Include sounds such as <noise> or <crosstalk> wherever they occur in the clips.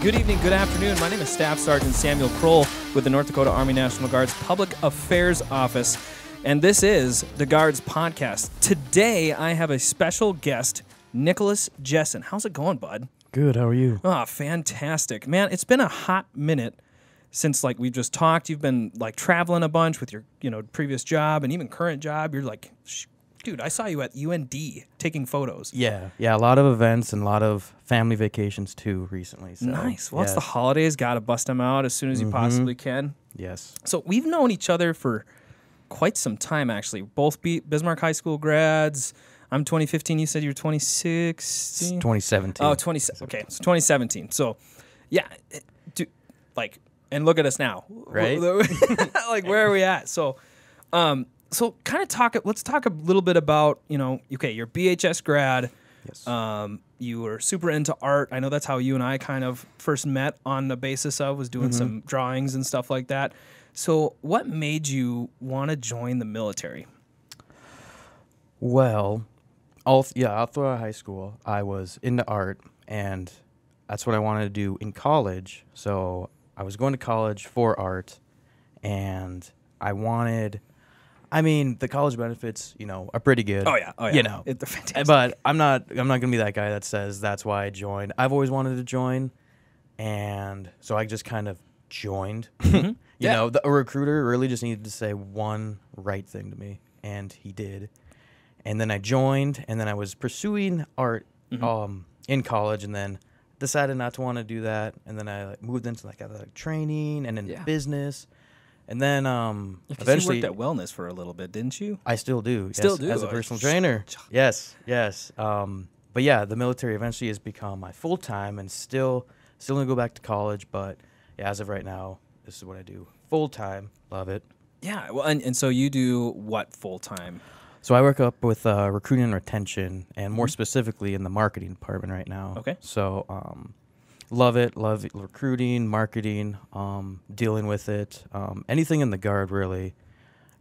good evening, good afternoon. My name is Staff Sergeant Samuel Kroll with the North Dakota Army National Guard's Public Affairs Office, and this is Da Guards Podcast. Today, I have a special guest, Nicholas Jessen. How's it going, bud? Good. How are you? Ah, fantastic. Man, it's been a hot minute since like we've just talked. You've been like traveling a bunch with your, you know, previous job and even current job. You're like, dude, I saw you at UND taking photos. Yeah, yeah. A lot of events and a lot of family vacations too recently. So, nice. Well, it's the holidays. Got to bust them out as soon as you possibly can. Yes. So we've known each other for quite some time, actually. Both be Bismarck High School grads. I'm 2015. You said you were 26. 2017. Oh, 20. Okay, so 2017. So, yeah, it- do, like, and look at us now, Right? <laughs> like, where are we at? So, um, so kind of talk. Let's talk a little bit about you know. Okay, you're BHS grad. Yes. Um, you were super into art. I know that's how you and I kind of first met on the basis of was doing some drawings and stuff like that. So, what made you want to join the military? well, all th- yeah, all throughout high school, I was into art, and that's what I wanted to do in college. So I was going to college for art, and I wanted. I mean, the college benefits, you know, are pretty good. Oh yeah, oh yeah, You know, It- they're fantastic. but I'm not. I'm not gonna be that guy that says that's why I joined. I've always wanted to join, and so I just kind of joined. <laughs> <laughs> you Yeah. know, the, a recruiter really just needed to say one right thing to me, and he did. And then I joined, and then I was pursuing art um, in college, and then decided not to want to do that. And then I like, moved into like athletic training and into Yeah. business. And then um, eventually, you worked at wellness for a little bit, didn't you? I still do. Still yes, do? as a Oh, personal trainer. Yes, yes. Um, but yeah, the military eventually has become my full time, and still, still gonna go back to college. But yeah, as of right now, this is what I do full time. Love it. Yeah. Well, and, and so you do what full time? So I work up with uh, recruiting and retention, and more specifically in the marketing department right now. Mm-hmm. Okay. So um, love it. Love recruiting, marketing, um, dealing with it. Um, anything in the guard really,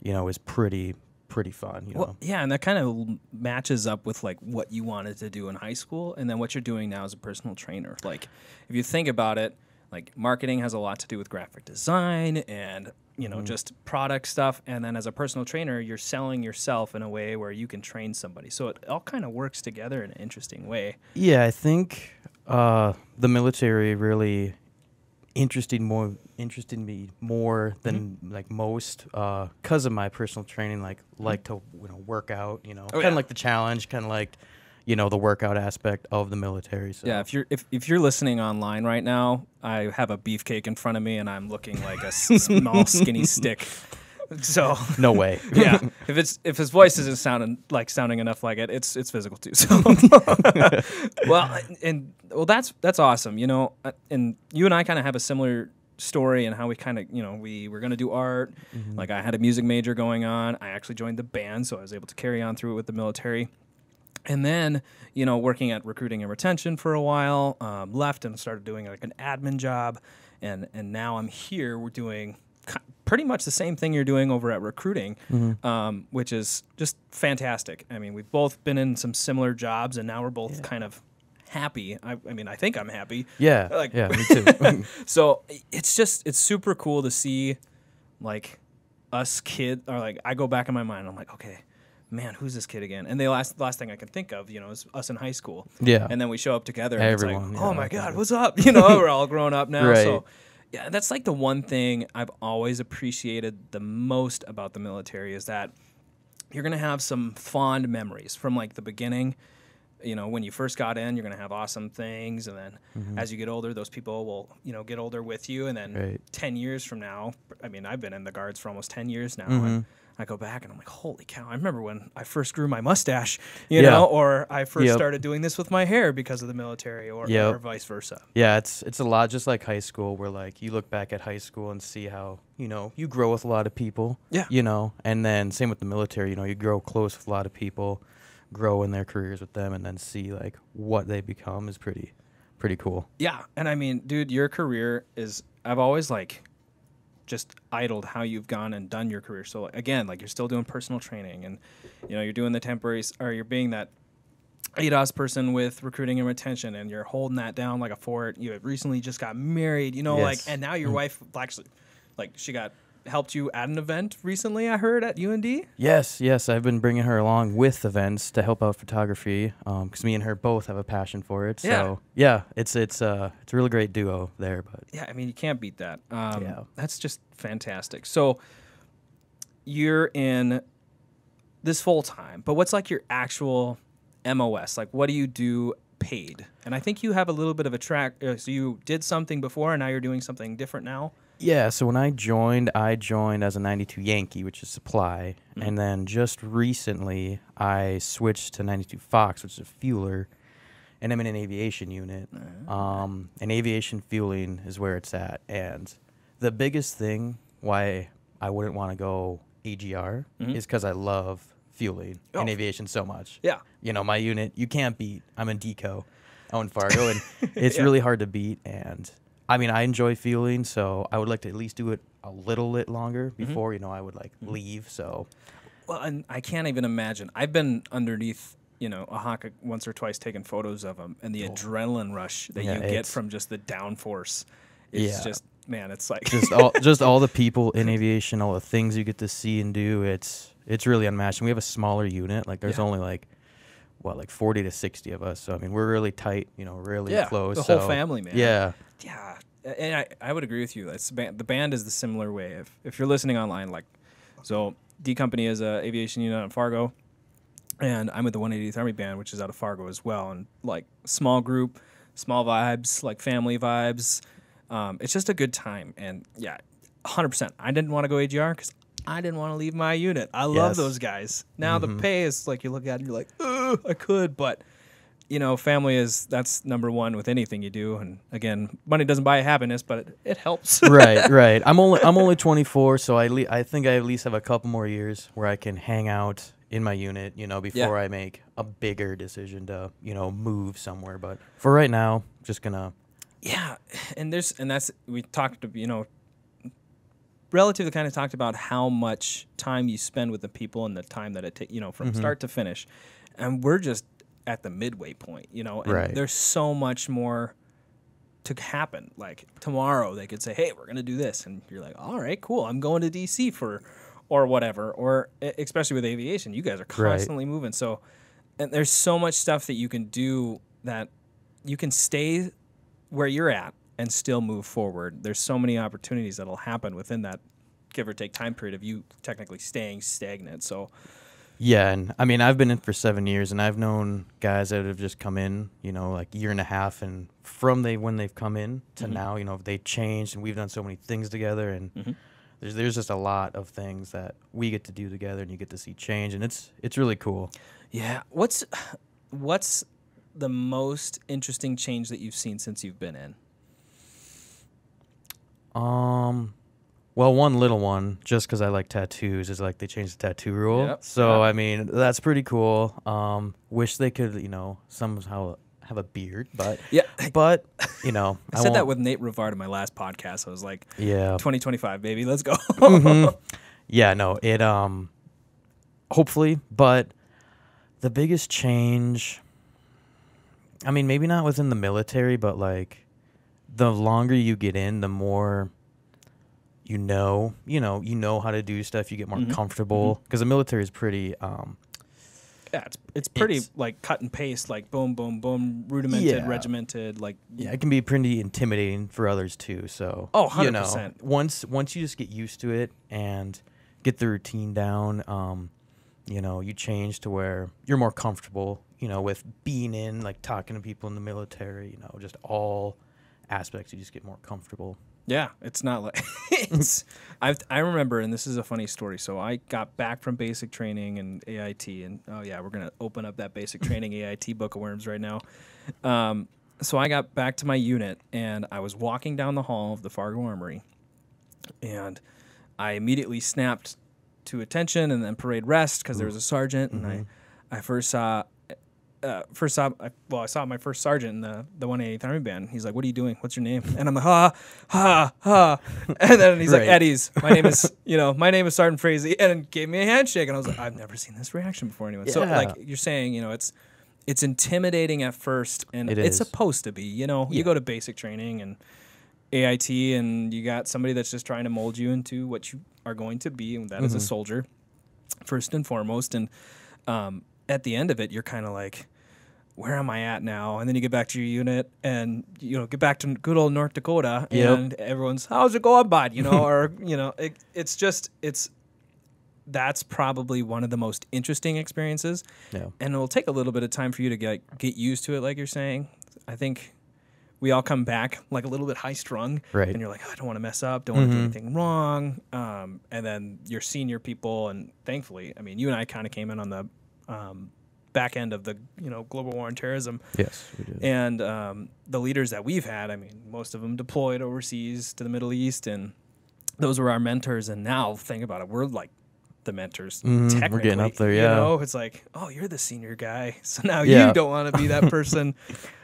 you know, is pretty pretty fun. You know. Well, yeah, and that kind of matches up with like what you wanted to do in high school, and then what you're doing now as a personal trainer. Like, if you think about it, like marketing has a lot to do with graphic design and you know just product stuff, and then as a personal trainer, you're selling yourself in a way where you can train somebody. So it all kind of works together in an interesting way. Yeah, I think uh, the military really interested more interested me more than mm-hmm. like most uh, because of my personal training. Like mm-hmm. like to you know work out. You know, oh, kind of yeah. like the challenge. Kind of like you know the workout aspect of the military. So Yeah, if you're if, if you're listening online right now, I have a beefcake in front of me, and I'm looking like a s- small skinny stick. <laughs> <laughs> So no way. <laughs> yeah, <laughs> if it's if his voice isn't sounding like sounding enough like it, it's it's physical too. So well, and well, that's that's awesome. You know, uh, and you and I kind of have a similar story and how we kind of you know we were going to do art. Like I had a music major going on. I actually joined the band, so I was able to carry on through it with the military. And then, you know, working at recruiting and retention for a while, um, left and started doing like an admin job, and and now I'm here. We're doing pretty much the same thing you're doing over at recruiting, um, which is just fantastic. I mean, we've both been in some similar jobs, and now we're both kind of happy. I, I mean, I think I'm happy. Yeah. <laughs> Like- yeah. Me too. <laughs> <laughs> So it's just it's super cool to see, like, us kid or like I go back in my mind. I'm like, okay, man, who's this kid again? And the last last thing I can think of, you know, is us in high school. Yeah. And then we show up together. And Everyone, it's yeah, like, oh my god, what's up? You know, we're all grown up now. Right. So yeah, that's like the one thing I've always appreciated the most about the military is that you're gonna have some fond memories from like the beginning. You know, when you first got in, you're gonna have awesome things, and then as you get older, those people will you know get older with you, and then Right. ten years from now, I mean, I've been in the guards for almost ten years now, Mm-hmm. and I go back and I'm like, holy cow! I remember when I first grew my mustache, you Yeah. know, or I first Yep. started doing this with my hair because of the military, or, Yep. or vice versa. Yeah, it's it's a lot just like high school where like you look back at high school and see how, you know, you grow with a lot of people. Yeah. You know, and then same with the military, you know, you grow close with a lot of people, grow in their careers with them and then see like what they become is pretty pretty cool. Yeah, and I mean, dude, your career is I've always like just idled how you've gone and done your career. So again, like you're still doing personal training and you know, you're doing the temporary or you're being that ADOS person with recruiting and retention, and you're holding that down like a fort. You had recently just got married, you know, like, and now your mm. wife actually, like, she got helped you at an event recently. I heard at UND. Yes, yes, I've been bringing her along with events to help out photography because me and her both have a passion for it. Yeah. So yeah, it's it's uh it's a really great duo there. But Yeah, I mean, you can't beat that. Um, Yeah. That's just fantastic. So you're in this full time, but what's like your actual MOS? Like, what do you do paid? And I think you have a little bit of a track. Uh, so you did something before, and now you're doing something different now. Yeah, so when I joined, I joined as a '92 Yankee, which is supply, and then just recently I switched to '92 Fox, which is a fueler, and I'm in an aviation unit. Um, and aviation fueling is where it's at, and the biggest thing why I wouldn't want to go AGR is because I love fueling Oh. in aviation so much. Yeah. you know, my unit, you can't beat. I'm in D Co. in <laughs> Fargo, and it's Yeah. really hard to beat. And I mean, I enjoy fueling, so I would like to at least do it a little bit longer Mm-hmm. before, you know, I would like leave. So Well, and I can't even imagine. I've been underneath, you know, a hawk once or twice taking photos of them, and the adrenaline rush that Oh. Yeah, you get from just the downforce is Yeah. just, man, it's like just all <laughs> just all the people in aviation, all the things you get to see and do, it's it's really unmatched. And we have a smaller unit, like there's Yeah. only like what like 40 to 60 of us. So I mean, we're really tight, you know, really Yeah, close. the whole family, man. Yeah. Yeah, and I, I would agree with you. It's the band is the similar way. If if you're listening online, like, so D Company is a aviation unit in Fargo, and I'm with the 180th Army Band, which is out of Fargo as well. And like small group, small vibes, like family vibes. Um, it's just a good time. And yeah, 100. percent I didn't want to go AGR because I didn't want to leave my unit. I love Yes. those guys. Now the mm-hmm. pay is like you look at it and you're like, Ugh, I could, but you know, family is that's number one with anything you do. And again, money doesn't buy happiness, but it, it helps. <laughs> right, right. I'm only I'm only 24, so I le- I think I at least have a couple more years where I can hang out in my unit, you know, before I make a bigger decision to, you know, move somewhere. But for right now, just gonna yeah, and there's and that's we talked to you know, relatively kind of talked about how much time you spend with the people and the time that it takes, you know, from Mm-hmm. start to finish, and we're just at the midway point, you know, and Right. there's so much more to happen. Like tomorrow, they could say, "Hey, we're gonna do this," and you're like, "All right, cool. I'm going to DC for." Or whatever, or especially with aviation, you guys are Right. constantly moving. So, and there's so much stuff that you can do that you can stay where you're at and still move forward. There's so many opportunities that'll happen within that give or take time period of you technically staying stagnant. So Yeah, and I mean, I've been in for seven years, and I've known guys that have just come in, you know, like year and a half, and from they when they've come in to mm-hmm. now, you know, they changed, and we've done so many things together, and mm-hmm. there's there's just a lot of things that we get to do together, and you get to see change, and it's it's really cool. yeah, what's what's the most interesting change that you've seen since you've been in? Um, well, one little one, just because I like tattoos, is like they changed the tattoo rule. Yep, So yep. I mean, that's pretty cool. Um, wish they could, you know, somehow have a beard, but Yeah, <laughs> but you know, <laughs> I said that with Nate Rivard in my last podcast. I was like, yeah, 2025, baby, let's go. <laughs> Mhm. yeah, no, it um, hopefully, but the biggest change, I mean, maybe not within the military, but like the longer you get in, the more you know, you know, you know how to do stuff. You get more Mhm. comfortable because the military is pretty. Um, yeah, it's it's pretty It's- like cut and paste, like boom, boom, boom, rudimented, Yeah. regimented, like yeah, it can be pretty intimidating for others too. So Oh, you know, once once you just get used to it and get the routine down, um, you know, you change to where you're more comfortable. You know, with being in like talking to people in the military. You know, just all aspects. You just get more comfortable. Yeah, it's not like <laughs> it's. I I remember, and this is a funny story. So I got back from basic training and AIT, and oh yeah, we're gonna open up that basic <laughs> training AIT book of worms right now. Um, so I got back to my unit, and I was walking down the hall of the Fargo Armory, and I immediately snapped to attention and then parade rest because there was a sergeant, and I I first saw. Uh, first saw I, well, I saw my first sergeant in the the 180th Army Band. He's like, "What are you doing? What's your name?" And I'm like, "Ha ha ha," <laughs> and then he's like, "Eddie's. My name is <laughs> you know my name is Sergeant Frazee," and gave me a handshake. And I was like, "I've never seen this reaction before anyone." So like you're saying, you know, it's it's intimidating at first, and It it's supposed to be. You know, you go to basic training and AIT, and you got somebody that's just trying to mold you into what you are going to be, and that is a Mhm. soldier, first and foremost. And um, at the end of it, you're kind of like, where am I at now? And then you get back to your unit, and you know, get back to good old North Dakota, Yep. and everyone's, how's it going, bud? You know, <laughs> or you know, it, it's just it's. That's probably one of the most interesting experiences Yeah. and it'll take a little bit of time for you to get get used to it like you're saying i think we all come back like a little bit high strung Right. and you're like oh, i don't want to mess up don't want to do anything wrong um, and then your senior people and thankfully i mean you and i kind of came in on the um, back end of the you know global war on terrorism. Yes, and um, the leaders that we've had i mean most of them deployed overseas to the middle east and those were our mentors. And now think about it we're like the mentors Mhm, we're getting up there, you yeah. know? It's like oh you're the senior guy <laughs> so now Yeah. you don't want to be that <laughs> person.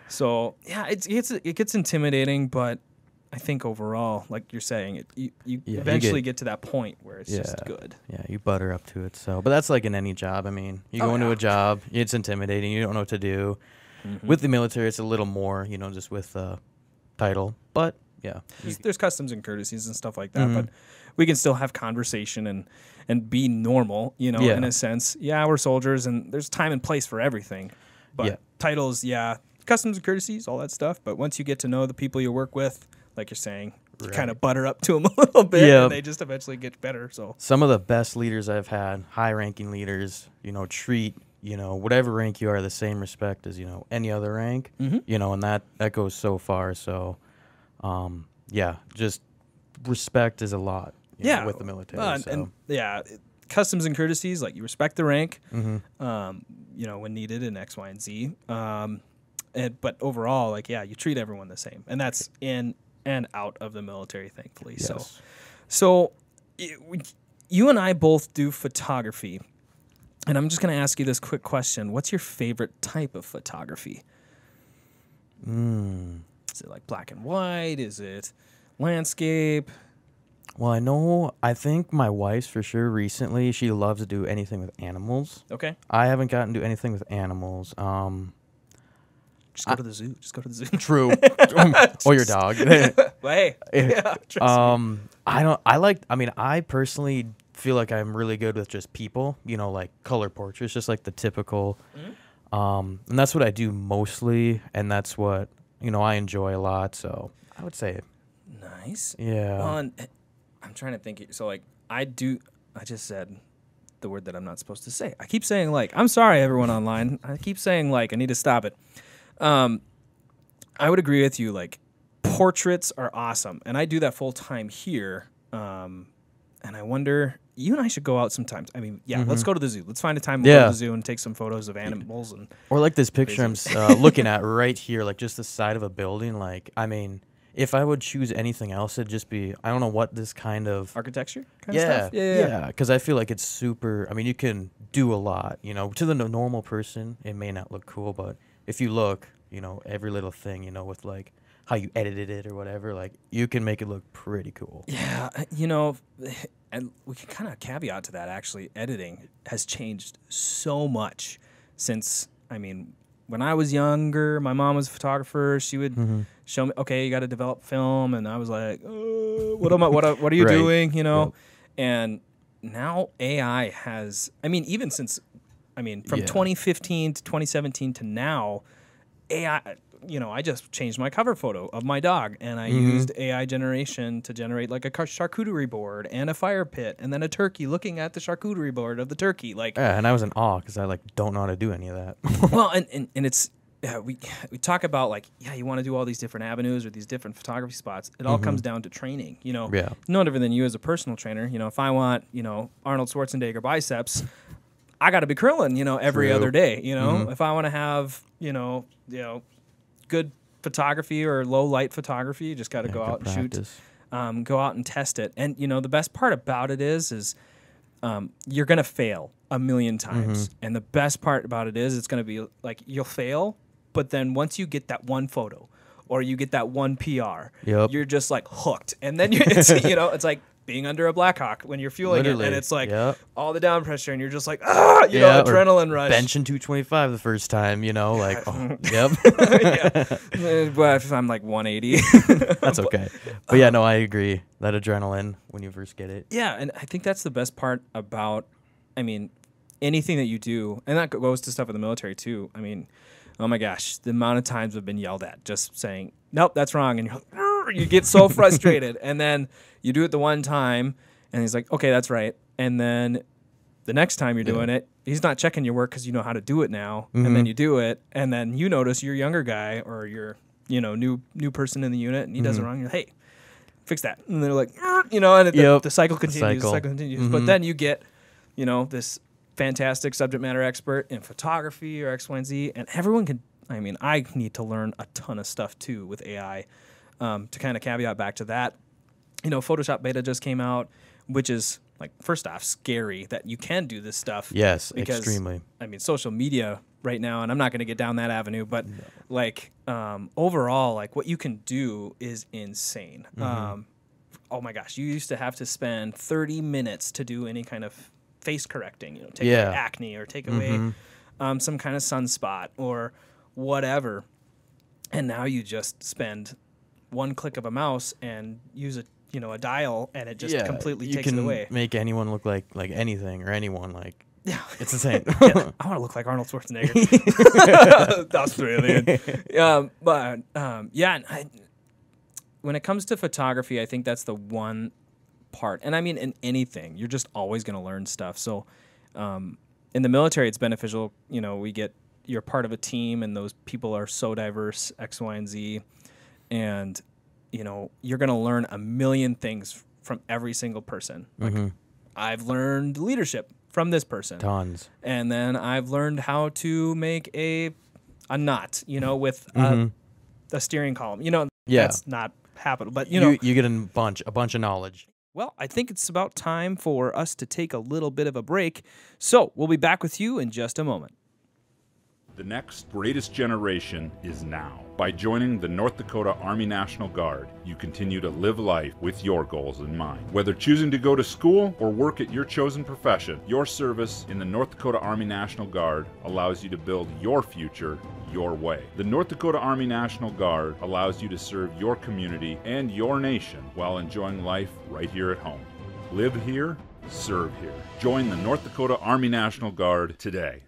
So yeah it's, it's it gets intimidating but i think overall like you're saying it you, you Yeah, you eventually get- get, to that point where it's just good Yeah, you butter up to it. So, but that's like in any job. I mean, you Oh, go into a job, it's intimidating. You don't know what to do. With the military, it's a little more, you know, just with the title. But yeah, you- there's, there's customs and courtesies and stuff like that, Mhm. but we can still have conversation and and be normal, you know, Yeah. in a sense. Yeah, we're soldiers, and there's time and place for everything. But Yeah. titles, yeah, customs and courtesies, all that stuff. But once you get to know the people you work with, like you're saying, you kind of butter up to them <laughs> a little bit, Yeah. and they just eventually get better. So some of the best leaders I've had, high-ranking leaders, you know, treat you know whatever rank you are the same respect as you know any other rank. Mhm. You know, and that that goes so far. So, um, yeah, just respect is a lot. you know, yeah, with the military. Uh, and, so. and yeah, it- customs and courtesies, like you respect the rank, Mhm. um, you know, when needed in X, Y, and Z. Um, and but overall, like yeah, you treat everyone the same, and that's in and out of the military, thankfully. So, Yes. so we- you and I both do photography, and I'm just going to ask you this quick question: What's your favorite type of photography? Mm. Is it like black and white? Is it landscape? Well, I know. I think my wife's for sure. Recently, she loves to do anything with animals. Okay, I haven't gotten to do anything with animals. Um, just go I- to the zoo. Just go to the zoo. true. <laughs> or your dog. <laughs> Hey, yeah, um, I don't. I like. I mean, I personally feel like I'm really good with just people. You know, like color portraits, just like the typical. Mm-hmm. Um, and that's what I do mostly, and that's what you know I enjoy a lot. So I would say, nice. yeah. Well, and eh, I'm trying to think. So, like, I do. I just said the word that I'm not supposed to say. I keep saying like. I'm sorry, everyone online. I keep saying like. I need to stop it. Um, I would agree with you. Like, portraits are awesome, and I do that full time here. Um, and I wonder. You and I should go out sometimes. I mean, yeah, let's go to the zoo. Let's find a time. We'll go Mm-hmm. To the zoo and take some photos of animals and Or like this picture I'm uh, looking at <laughs> right here, like just the side of a building. Like, I mean, if I would choose anything else, it'd just be I don't know what this kind of architecture kind yeah, of stuff. Yeah, yeah, yeah. Because I feel like it's super. I mean, you can do a lot. You know, to the normal person, it may not look cool, but if you look, you know, every little thing, you know, with like how you edited it or whatever, like you can make it look pretty cool. Yeah, uh, you know, <sighs> and we can kind of caveat to that actually. Editing has changed so much since, I mean, when I was younger, my mom was a photographer. She would Mm-hmm. show me, okay, you got to develop film, and I was like, uh, what am I? What, are- what are you <laughs> Right. doing? You know, Yep. and now AI has. I mean, even since, I mean, from Yeah. 2015 to 2017 to now, AI. You know, I just changed my cover photo of my dog, and I Mm-hmm. used AI generation to generate like a car- charcuterie board and a fire pit, and then a turkey looking at the charcuterie board of the turkey. Like, Yeah, and I was in awe because I like don't know how to do any of that. <laughs> well, <laughs> and, and, and it's yeah, we we talk about like yeah, you want to do all these different avenues or these different photography spots. It all comes down to training. You know, Mm-hmm. Yeah. no different than you as a personal trainer. You know, if I want you know Arnold Schwarzenegger biceps, I got to be curling. You know, every True. other day. You know, Mm-hmm. if I want to have you know you know good photography or low light photography, you just got to Yeah, go out and shoot um, go out and test it. And you know, the best part about it is, is um, you're gonna fail a million times. Mm-hmm. And the best part about it is, it's gonna be like you'll fail, but then once you get that one photo or you get that one PR, Yep. you're just like hooked. And then you're, it's, <laughs> you know, it's like being under a Blackhawk when you're fueling it, and it's like yep. all the down pressure, and you're just like, ah, you Yeah, know, adrenaline rush. benching 225 the first time, you know, like, oh, <laughs> yep, Uh, <laughs> but if I'm like 180. that's <laughs> okay. But yeah, no, I agree. That adrenaline when you first get it. Yeah, and I think that's the best part about, I mean, anything that you do, and that goes to stuff in the military too. I mean, oh my gosh, the amount of times I've been yelled at just saying, nope, that's wrong. And you're like, you get so frustrated. and then you do it the one time, and he's like, okay, that's right. And then the next time you're doing it, he's not checking your work because you know how to do it now. And then you do it, and then you notice your younger guy or your, you know, new new person in the unit, and he does it wrong. You're like, hey, fix that. And they're like, you know, and it, the, the cycle continues, cycle. the cycle continues. But Mhm. then you get, you know, this fantastic subject matter expert in photography or X, Y, and Z, and everyone can. I mean, I need to learn a ton of stuff too with AI. Um, to kind of caveat back to that, you know, Photoshop beta just came out, which is like first off scary that you can do this stuff. Yes, Because- extremely. I mean, social media right now, and I'm not going to get down that avenue, but like um, overall, like what you can do is insane. Mm-hmm. Um, oh my gosh, you used to have to spend 30 minutes to do any kind of face correcting, you know, take Yeah. away acne or take away Mhm. um, some kind of sunspot or whatever. And now you just spend one click of a mouse and use a you know a dial, and it just yeah, completely takes can it away. make anyone look like like anything or anyone like Yeah. <laughs> it's insane. <laughs> Yeah, <laughs> I want to look like Arnold Schwarzenegger. That's Australian. Um, but um, yeah, I, when it comes to photography, I think that's the one part. And I mean, in anything, you're just always going to learn stuff. So um, in the military, it's beneficial. You know, we get you're part of a team, and those people are so diverse, X, Y, and Z, and you know you're going to learn a million things from every single person. Like Mhm. I've learned leadership from this person Tons. and then I've learned how to make a a knot, you know, with Mhm. a, a steering column. You know, Yeah. that's not happening, but you know, you get a bunch a bunch of knowledge. well, I think it's about time for us to take a little bit of a break. So we'll be back with you in just a moment. The next greatest generation is now. By joining the North Dakota Army National Guard, you continue to live life with your goals in mind. Whether choosing to go to school or work at your chosen profession, your service in the North Dakota Army National Guard allows you to build your future your way. The North Dakota Army National Guard allows you to serve your community and your nation while enjoying life right here at home. Live here, serve here. Join the North Dakota Army National Guard today.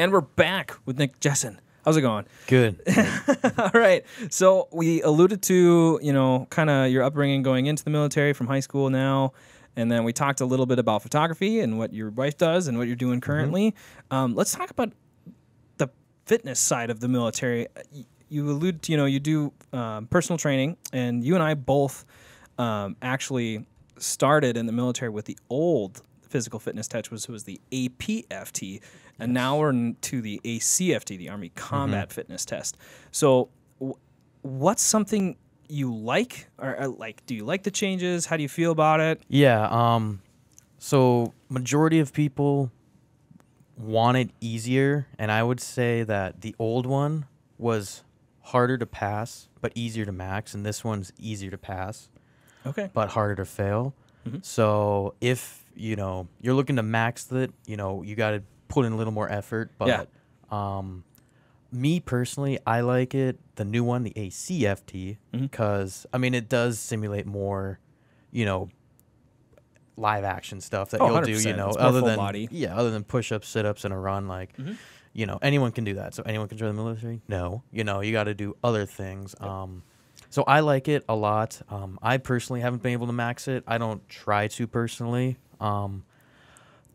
And we're back with Nick Jessen. How's it going? Good. <laughs> All right. So we alluded to, you know, kind of your upbringing going into the military from high school now. And then we talked a little bit about photography and what your wife does and what you're doing currently. Um, let's talk about the fitness side of the military. You alluded to, you know, you do um, personal training, and you and I both um, actually started in the military with the old physical fitness test, which was the APFT, and now we're to the ACFT, the Army Combat Fitness Test. So, w- what's something you like, or uh, like, do you like the changes? How do you feel about it? Yeah. Um. So majority of people want it easier, and I would say that the old one was harder to pass but easier to max, and this one's easier to pass Okay. but harder to fail. So if you know you're looking to max it, you know you got to put in a little more effort. But Yeah. um, me personally, I like it the new one, the ACFT, Mm-hmm. because I mean it does simulate more, you know, live action stuff that Oh, you'll do. 100%. You know, other than body. yeah, other than push ups, sit ups, and a run. Like, Mm-hmm. you know, anyone can do that. So anyone can join the military? No, you know, you got to do other things. Um, so I like it a lot. Um, I personally haven't been able to max it. I don't try to personally. Um,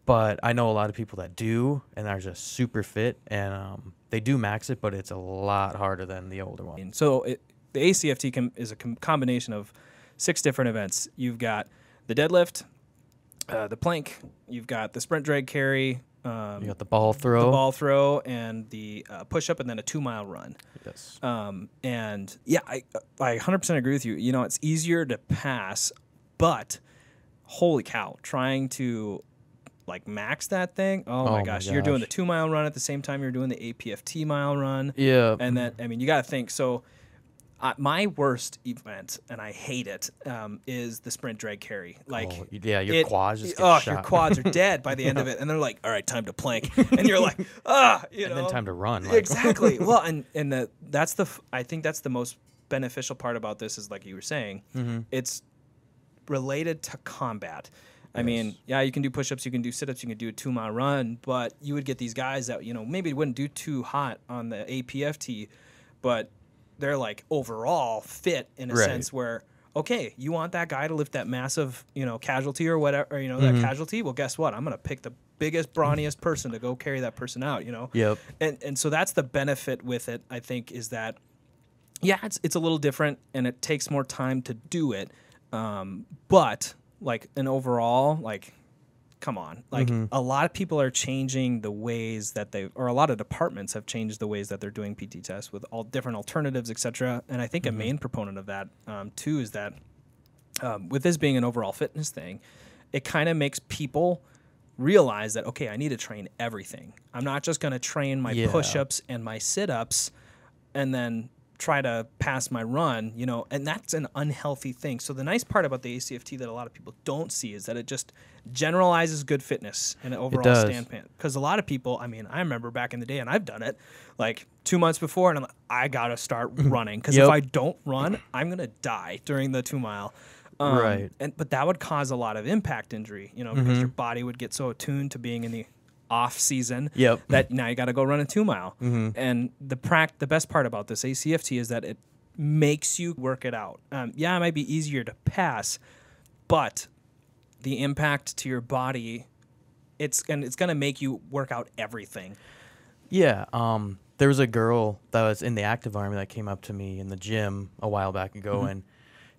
but I know a lot of people that do and are just super fit and um, they do max it, but it's a lot harder than the older one. So it, the ACFT com- is a com- combination of six different events. You've got the deadlift, uh, the plank, you've got the sprint drag carry, um, You got the ball throw. the ball throw, and the uh, push up, and then a two mile run. Yes. Um, and yeah, I I 100% agree with you. You know, it's easier to pass, but holy cow, trying to like max that thing. Oh, Oh my my gosh, you're doing the two mile run at the same time you're doing the APFT mile run Yeah. and then I mean you got to think so. Uh, my worst event, and I hate it, um, is the sprint drag carry. Like, Oh, yeah, your it- quads just get oh, your quads are dead by the end of <laughs> it, and they're like, "All right, time to plank," and you're like, <laughs> "Ah," you and know, then time to run. Like, exactly. <laughs> well, and and the that's the I think that's the most beneficial part about this is like you were saying, Mm-hmm. it's related to combat. I mean, yeah, you can do push-ups, you can do sit-ups, you can do a two-mile run, but you would get these guys that you know maybe wouldn't do too hot on the APFT, but they're like overall fit in a Right. sense where okay, you want that guy to lift that massive you know casualty or whatever, or, you know Mm-hmm. that casualty. Well, guess what? I'm gonna pick the biggest, brawniest person to go carry that person out. You know. Yep. And and so that's the benefit with it. I think is that yeah, it's it's a little different and it takes more time to do it. Um, but like an overall, like come on. Like a lot of people are changing the ways that they or a lot of departments have changed the ways that they're doing PT tests with all different alternatives, etc. And I think a main proponent of that um, too is that um, with this being an overall fitness thing, it kind of makes people realize that okay, I need to train everything. I'm not just going to train my Yeah. push-ups and my sit-ups and then try to pass my run, you know, and that's an unhealthy thing. So the nice part about the ACFT that a lot of people don't see is that it just generalizes good fitness in an overall standpoint. Because a lot of people, I mean, I remember back in the day, and I've done it, like two months before, and I'm like, I gotta start running because if I don't run, I'm gonna die during the two mile. Um, Right. And but that would cause a lot of impact injury, you know, because your body would get so attuned to being in the off season Yep. that now you got to go run a two mile. And the prac- the best part about this ACFT is that it makes you work it out. Um, yeah, it might be easier to pass, but the impact to your body, it's and it's gonna make you work out everything. Yeah, um, there was a girl that was in the active army that came up to me in the gym a while back ago, Mm-hmm. and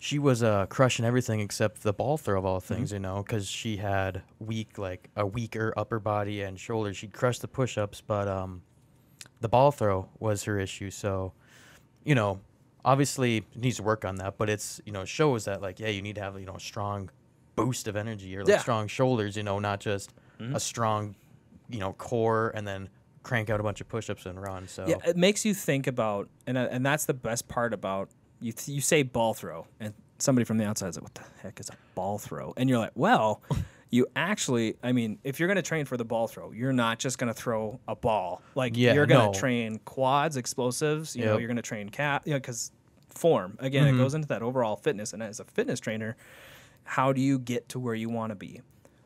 she was uh, crushing everything except the ball throw of all Mm-hmm. things, you know, because she had weak, like a weaker upper body and shoulders. She'd crush the push-ups, but um, the ball throw was her issue. So, you know, obviously needs to work on that, but it's you know it shows that like yeah, you need to have you know a strong boost of energy or like Yeah. strong shoulders, you know, not just a strong, you know, core and then crank out a bunch of push-ups and run. So Yeah, it makes you think about, and uh, and that's the best part about you. Th- you say ball throw, and somebody from the outside is like, "What the heck is a ball throw?" And you're like, "Well, <laughs> you actually, I mean, if you're going to train for the ball throw, you're not just going to throw a ball. Like Yeah, you're going no. to train quads, explosives You know, you're going to train cat. You know, because form again, it mm-hmm. goes into that overall fitness. And as a fitness trainer, how do you get to where you want to be?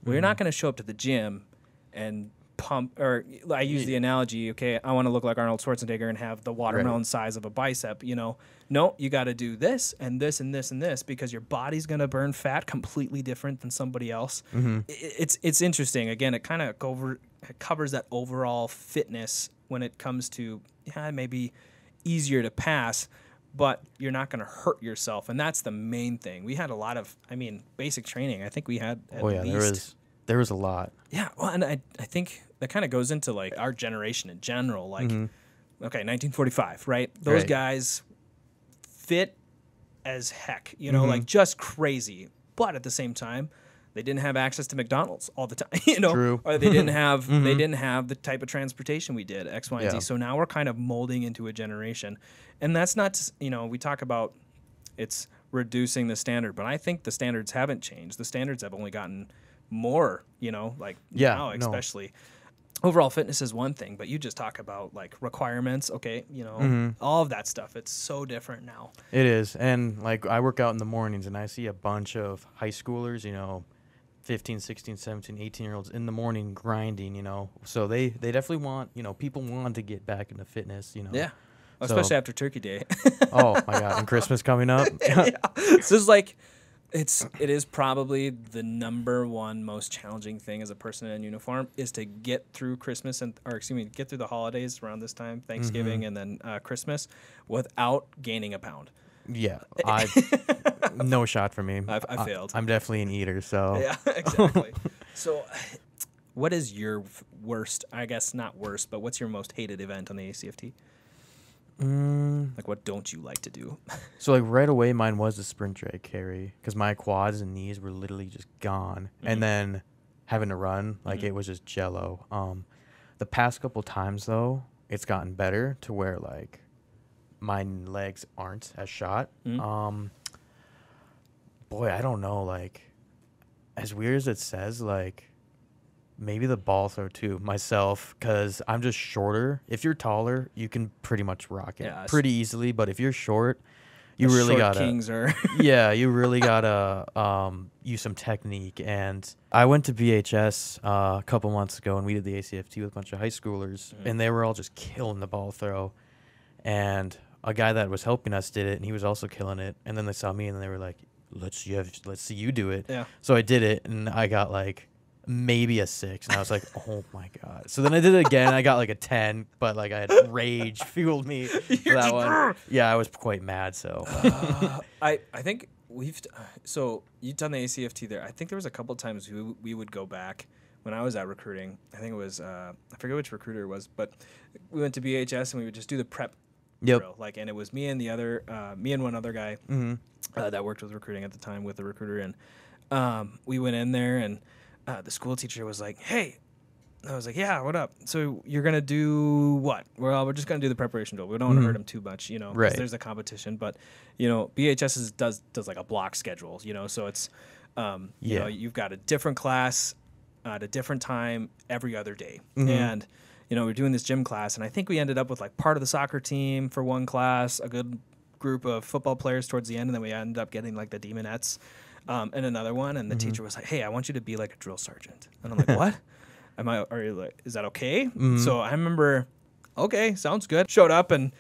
Well, you're not mm-hmm. going to show up to the gym and pump or I use the analogy, okay, I want to look like Arnold Schwarzenegger and have the watermelon size of a bicep, you know. No, you got to do this and this and this and this because your body's going to burn fat completely different than somebody else. I- It's it's interesting. Again, it kind of over it covers that overall fitness when it comes to yeah, it may be easier to pass, but you're not going to hurt yourself, and that's the main thing. We had a lot of, I mean, basic training. I think we had at oh yeah, least there was a lot. yeah, well, and I, I think that kind of goes into like our generation in general. Like, okay, 1945, right? Those Mm-hmm. Right. guys fit as heck, you know, Mm-hmm. like just crazy. But at the same time, they didn't have access to McDonald's all the time, <laughs> you know, True. Mm-hmm. or they didn't <laughs> have they didn't have the type of transportation we did X, Y, and Yeah. Z. So now we're kind of molding into a generation, and that's not to you know we talk about it's reducing the standard, but I think the standards haven't changed. The standards have only gotten more, you know, like Yeah, now no. especially. Overall fitness is one thing, but you just talk about like requirements, okay, you know, Mm-hmm. all of that stuff. It's so different now. It is. And like I work out in the mornings and I see a bunch of high schoolers, you know, 15, 16, 17, 18 year olds in the morning grinding, you know. So they they definitely want, you know, people want to get back into fitness, you know. Yeah. So- Especially after Turkey Day. oh my god, and Christmas coming up. <laughs> so it's like it's it is probably the number one most challenging thing as a person in uniform is to get through Christmas and or excuse me get through the holidays around this time Thanksgiving and then uh, Christmas without gaining a pound. yeah. <laughs> I no shot for me. I've- I failed. I'm definitely an eater, so <laughs> Yeah, <laughs> exactly. so, what is your worst? I guess not worst, but what's your most hated event on the ACFT? Mm, Like, what don't you like to do? <laughs> so like right away mine was the sprint drag carry cuz my quads and knees were literally just gone. Mm-hmm. And then having to run, like it was just jello. Um the past couple times though, it's gotten better to where like my legs aren't as shot. Mhm. Um, boy, I don't know. Like, as weird as it says, like maybe the ball throw too. Myself, because I'm just shorter. If you're taller, you can pretty much rock it Yeah, pretty easily. But if you're short, you really short gotta kings are. <laughs> <laughs> yeah, you really gotta um, use some technique. And I went to BHS uh, a couple months ago, and we did the ACFT with a bunch of high schoolers, Mhm. and they were all just killing the ball throw. And a guy that was helping us did it, and he was also killing it. And then they saw me, and they were like, "Let's you have, let's see you do it." yeah. So I did it, and I got like maybe a six, and I was like, <laughs> "Oh my god!" So then I did it again. I got like a ten, but like I had <laughs> rage fueled me for that one. Yeah, I was quite mad. So <laughs> Uh, I I think we've so you've done the ACFT there. I think there was a couple times we we would go back when I was at recruiting. I think it was uh, I forget which recruiter it was, but we went to BHS and we would just do the prep Yep. drill. Like, and it was me and the other uh, me and one other guy hmm uh, that worked with recruiting at the time with the recruiter, and um, we went in there and uh, the school teacher was like, "Hey." I was like, "Yeah, what up? So you're gonna do what? Well, we're just gonna do the preparation drill. We don't want to Mhm. hurt him too much, you know. Right. there's a competition. But you know, BHS is, does does like a block schedule, you know, so it's um, you know, Yeah. you've got a different class at a different time every other day, Mhm. and you know, we're doing this gym class, and I think we ended up with like part of the soccer team for one class, a good group of football players towards the end, and then we ended up getting like the demonettes um, in another one. And the Mm-hmm. teacher was like, "Hey, I want you to be like a drill sergeant," and I'm like, <laughs> "What? Am I? Are you like? Is that okay?" Mm-hmm. So I remember, okay, sounds good. Showed up and.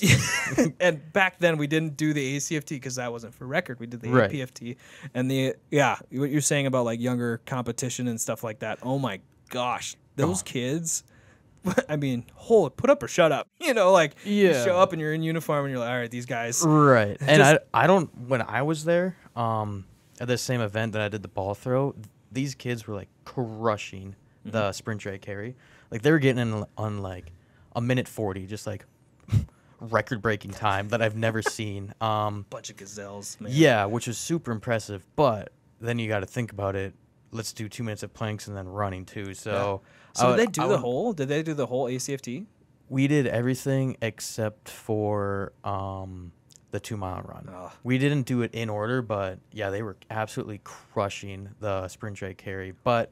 <laughs> and back then we didn't do the ACFT because that wasn't for record. We did the Right. APFT and the yeah. What you're saying about like younger competition and stuff like that. Oh my gosh, those kids. <laughs> I mean, hold, put up or shut up. You know, like you show up and you're in uniform and you're like, all right, these guys. Right. And I I don't when I was there, um, at the same event that I did the ball throw, these kids were like crushing Mm-hmm. the sprint drag carry. Like they were getting in on like a minute forty, just like <laughs> record breaking time that I've never <laughs> seen. Um Bunch of gazelles, man. yeah, which is super impressive, but then you got to think about it. Let's do two minutes of planks and then running too. So, I So would- did they do I the would- whole? Did they do the whole ACFT? We did everything except for um, the two mile run. Ugh. We didn't do it in order, but yeah, they were absolutely crushing the sprint drag carry. But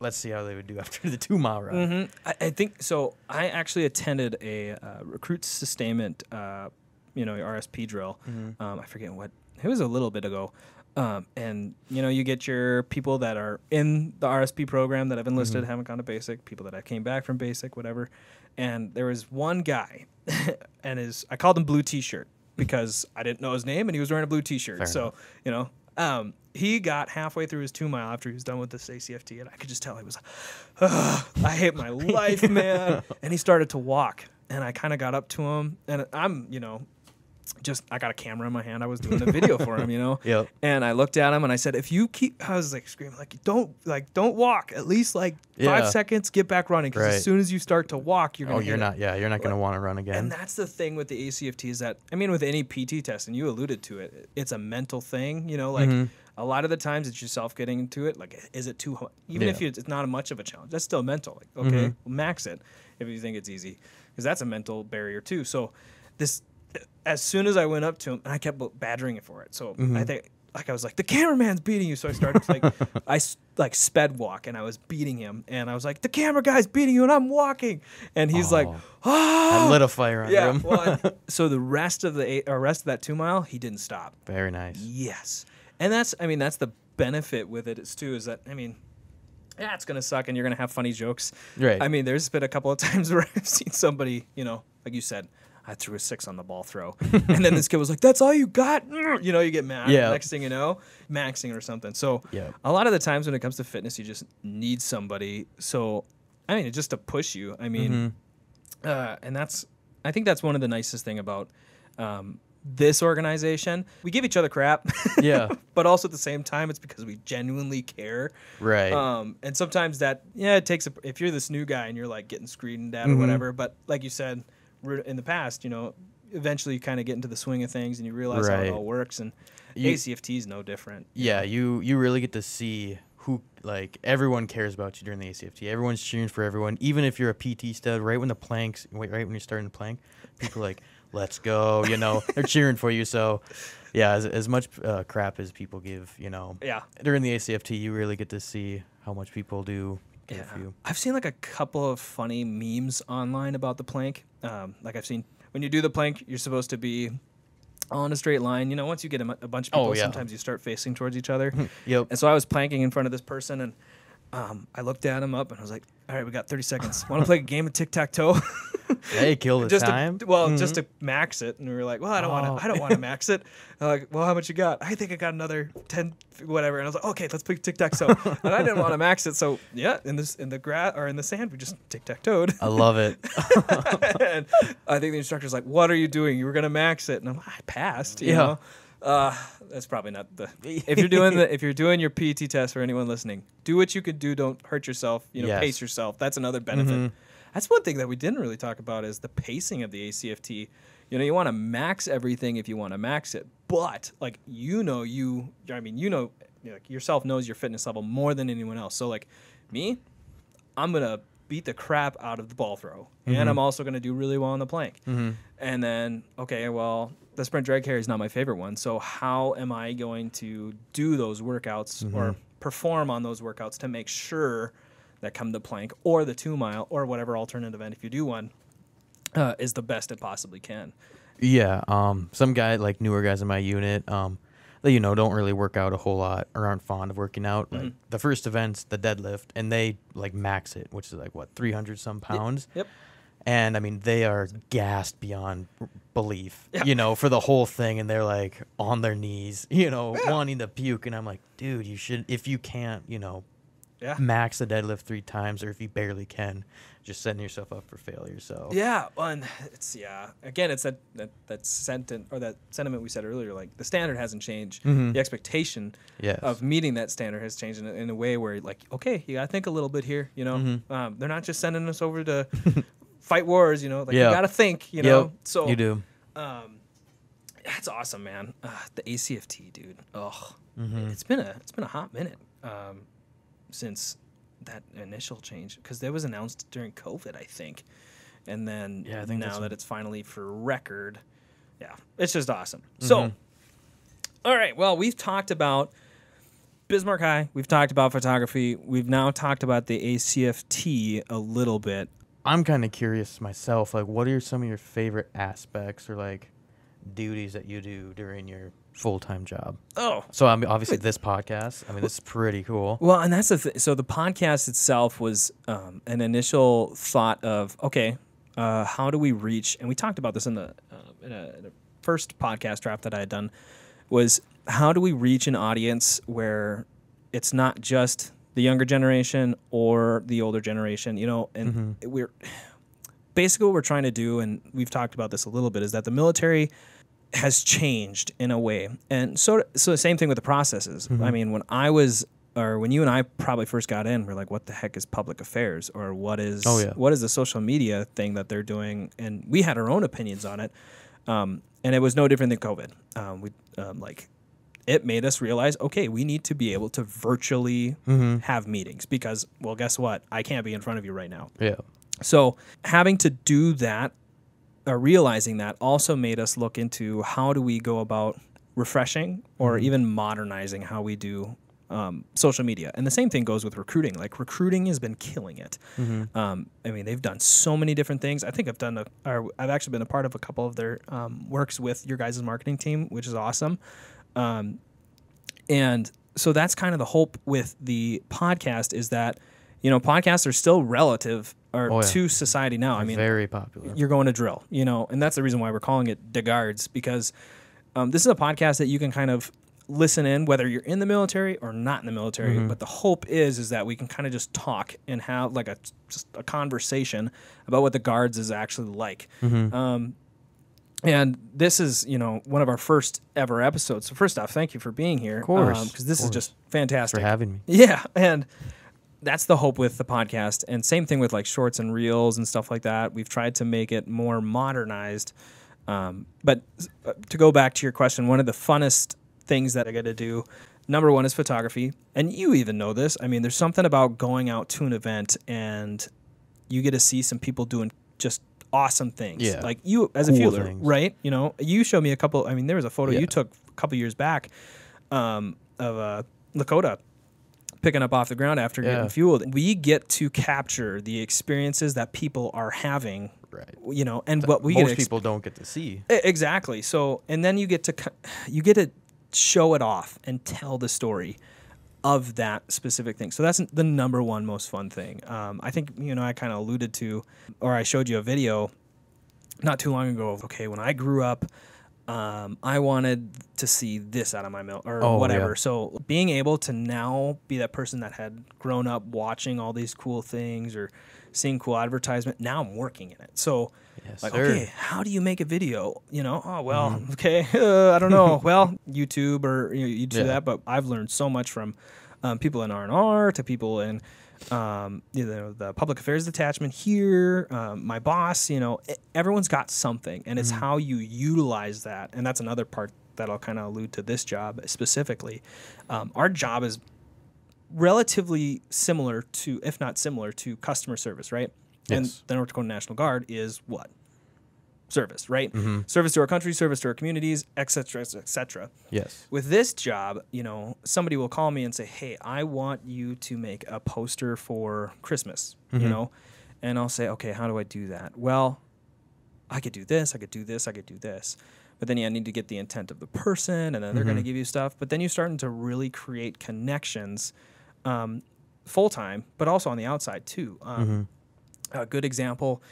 let's see how they would do <laughs> after the two mile run. Mm-hmm. I, I think so. I actually attended a uh, recruit sustainment, uh, you know, RSP drill. Mm-hmm. Um, I forget what it was a little bit ago. Um, and you know, you get your people that are in the RSP program that have enlisted, Mm-hmm. haven't gone to basic, people that I came back from basic, whatever. And there was one guy, <laughs> and his I called him Blue T-shirt because I didn't know his name, and he was wearing a blue T-shirt. Fair so you know, um, he got halfway through his two mile after he was done with this ACFT, and I could just tell he was, "Ugh, I hate my <laughs> life, man. And he started to walk, and I kind of got up to him, and I'm, you know, just I got a camera in my hand. I was doing a video for him, you know. <laughs> Yep. And I looked at him and I said, "If you keep," I was like screaming, like, "Don't, like, don't walk. At least like five Yeah. seconds. Get back running. Because Right. as soon as you start to walk, you're gonna Oh, you're it." not. Yeah, you're not gonna want to run again. And that's the thing with the ACFT is that I mean, with any PT test, and you alluded to it, it's a mental thing. You know, like Mhm. a lot of the times it's yourself getting into it. Like, is it too? Even if Yeah. you, it's not much of a challenge, that's still mental. Like, okay, Mhm. well, max it if you think it's easy, because that's a mental barrier too. So, this, as soon as I went up to him, and I kept badgering it for it. So I Mhm. think. Like I was like the cameraman's beating you, so I started to, like <laughs> I like sped walk and I was beating him, and I was like the camera guy's beating you and I'm walking, and he's like, Oh. ah, I lit a fire under yeah. him. Well, I- <laughs> so the rest of the eight, or rest of that two mile, he didn't stop. Very nice. Yes, and that's I mean that's the benefit with it is too is that I mean. Yeah, it's gonna suck, and you're gonna have funny jokes. Right. I mean, there's been a couple of <laughs> times where I've seen somebody, you know, like you said, I threw a six on the ball throw, <laughs> and then this kid was like, "That's all you got?" <laughs> You know, you get mad. Yeah. Next thing you know, maxing or something. So, Yeah. a lot of the times when it comes to fitness, you just need somebody. So, I mean, just to push you. I mean, Mhm. uh, and that's I think that's one of the nicest thing about um, this organization. We give each other crap, <laughs> Yeah. but also at the same time, it's because we genuinely care. Right. Um, and sometimes that yeah, it takes a, if you're this new guy and you're like getting screened at or Mhm. whatever. But like you said, in the past, you know, eventually you kind of get into the swing of things and you realize how it all works. And You- ACFT is no different. yeah, you you really get to see who like everyone cares about you during the ACFT. Everyone's cheering for everyone, even if you're a PT stud. Right when the planks, wait, right when you're starting the plank, people are like, <laughs> let's go. You know, <laughs> they're cheering for you. So, yeah, as, as much uh, crap as people give, you know, Yeah. during the ACFT, you really get to see how much people do Yeah. you. I've seen like a couple of funny memes online about the plank. Um, like I've seen when you do the plank, you're supposed to be on a straight line. You know, once you get a, a bunch of people, Oh, yeah. sometimes you start facing towards each other. <laughs> Yep. And so I was planking in front of this person, and um, I looked at him up, and I was like, "All right, we got 30 seconds. Want to play a <laughs> game of tic tac toe?" Hey, kill the <laughs> just time. To, well, just to max it, and we were like, "Well, I don't want Oh. to. I don't want to <laughs> max it." I'm like, "Well, how much you got?" I think I got another 10, whatever. And I was like, "Okay, let's play tic tac toe." and I didn't want to max it, so yeah, in this in the grass or in the sand, we just tic tac toed. I love it. and I think the instructor's like, "What are you doing? You were gonna max it," and I'm like, "I passed." You Yeah. know? Uh, that's probably not the. <laughs> If you're doing the if you're doing your PT test for anyone listening, do what you can do. Don't hurt yourself. You know, Yes. pace yourself. That's another benefit. That's one thing that we didn't really talk about is the pacing of the ACFT. You know, you want to max everything if you want to max it, but like you know, you I mean, you know, you know, like yourself knows your fitness level more than anyone else. So like me, I'm gonna beat the crap out of the ball throw, and I'm also gonna do really well on the plank. And then, okay, well, the sprint drag carry is not my favorite one. So how am I going to do those workouts or perform on those workouts to make sure that come the plank or the two mile or whatever alternate event, if you do one, uh, is the best it possibly can. Yeah, um, some guy like newer guys in my unit, um, that you know don't really work out a whole lot or aren't fond of working out. Like Mm-hmm. the first event's the deadlift, and they like max it, which is like what three hundred some pounds. Yep. And I mean, they are gassed beyond belief, Yeah. you know, for the whole thing, and they're like on their knees, you know, wanting to puke. And I'm like, dude, you should, if you can't, you know, Yeah. max the deadlift three times, or if you barely can, just setting yourself up for failure. So Yeah, well, and it's yeah. Again, it's that that that sentiment or that sentiment we said earlier. Like the standard hasn't changed. The expectation Yes. of meeting that standard has changed in a, in a way where like, okay, you gotta think a little bit here. You know, um, they're not just sending us over to <laughs> fight wars. You know, like Yeah. you gotta think. You Yep, know, so you do. um, that's awesome, man. Uh, the ACFT, dude. Ugh, Mm-hmm. it's been a it's been a hot minute um, since that initial change because that was announced during COVID, I think, and then Yeah, I think now that it's finally for record, yeah, it's just awesome. So, Mm-hmm. all right, well, we've talked about. Bismarck High. We've talked about photography. We've now talked about the ACFT a little bit. I'm kind of curious myself. Like, what are some of your favorite aspects or like duties that you do during your full time job? Oh, So, I mean, obviously, this podcast. I mean, this is pretty cool. Well, and that's the th- so the podcast itself was um, an initial thought of okay, uh, how do we reach? And we talked about this in the uh, in, a, in a first podcast draft that I had done was how do we reach an audience where it's not just the younger generation or the older generation, you know, and we're <sighs> basically what we're trying to do, and we've talked about this a little bit, is that the military has changed in a way, and so so the same thing with the processes. I mean, when I was or when you and I probably first got in, we're like, what the heck is public affairs, or what is Oh, yeah. what is the social media thing that they're doing? And we had our own opinions on it, um, and it was no different than COVID. Um, we um, like it made us realize, okay, we need to be able to virtually have meetings because, well, guess what? I can't be in front of you right now. Yeah. So having to do that, or realizing that, also made us look into how do we go about refreshing or even modernizing how we do um, social media. And the same thing goes with recruiting. Like recruiting has been killing it. Um, I mean, they've done so many different things. I think I've done a, or I've actually been a part of a couple of their um, works with your guys' marketing team, which is awesome. Um, and so that's kind of the hope with the podcast is that you know podcasts are still relative or Oh, yeah. to society now. I mean, very popular. you're going to drill, you know, and that's the reason why we're calling it Da Guards because um, this is a podcast that you can kind of listen in whether you're in the military or not in the military. But the hope is is that we can kind of just talk and have like a just a conversation about what the guards is actually like. Um, and this is, you know, one of our first ever episodes. So first off, thank you for being here. Of course, because this of is just fantastic. for having me. <laughs> Yeah, and that's the hope with the podcast. And same thing with like shorts and reels and stuff like that. We've tried to make it more modernized. Um, but uh, to go back to your question, one of the funnest things that I got to do, number one is photography. And you even know this. I mean, there's something about going out to an event and you get to see some people doing just awesome things. Yeah. Like you as a Cool fueler, things. right? You know, you showed me a couple. I mean, there was a photo Yeah. you took a couple years back um, of uh, Lakota picking up off the ground after Yeah. getting fueled. We get to capture the experiences that people are having. Right. You know, and what we Most get ex- people don't get to see. Exactly. So, and then you get to you get to show it off and tell the story of that specific thing. So that's the number one most fun thing. Um, I think you know I kind of alluded to, or I showed you a video not too long ago of okay when I grew up. Um, I wanted to see this out of my milk or Oh, whatever. yeah. So being able to now be that person that had grown up watching all these cool things or seeing cool advertisement, now I'm working in it. So Yes, like, sir. okay, how do you make a video? You know, oh well, Mm-hmm. <laughs> okay, <laughs> uh, I don't know. <laughs> well, YouTube or you, know, you do Yeah. that, but I've learned so much from um, people in R and R to people in um, you know the public affairs detachment here. Um, my boss, you know, everyone's got something, and Mm-hmm. it's how you utilize that, and that's another part that I'll kind of allude to this job specifically. Um, our job is relatively similar to, if not similar to, customer service, right? And Yes. the North Dakota National Guard is what? Service, right? Mm-hmm. Service to our country, service to our communities, et cetera, et cetera. Yes. With this job, you know, somebody will call me and say, "Hey, I want you to make a poster for Christmas," Mm-hmm. you know, and I'll say, "Okay, how do I do that?" Well, I could do this, I could do this, I could do this. But then you need to get the intent of the person, and then they're going to give you stuff. But then you're starting to really create connections, um, full time, but also on the outside too. Um, A good example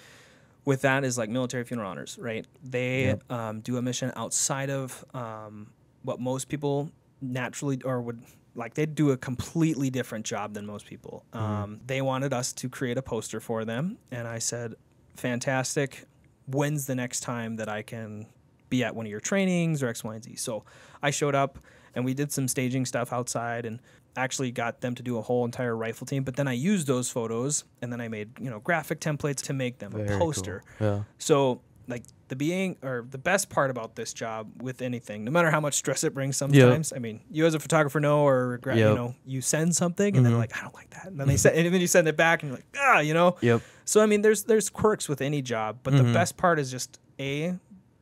with that is like military funeral honors, right? They um, do a mission outside of um, what most people naturally or would like. They do a completely different job than most people. Um, they wanted us to create a poster for them, and I said, "Fantastic! When's the next time that I can be at one of your trainings or X, Y, and Z?" So I showed up, and we did some staging stuff outside, and actually got them to do a whole entire rifle team. But then I used those photos, and then I made you know graphic templates to make them Very a cool. poster. Yeah. So like the being or the best part about this job with anything, no matter how much stress it brings sometimes. I mean, you as a photographer know or gra- you know, you send something and then Mhm. like, I don't like that. And then they send and then you send it back and you're like, ah, you know? Yep. So I mean there's there's quirks with any job, but the Mhm. best part is just A,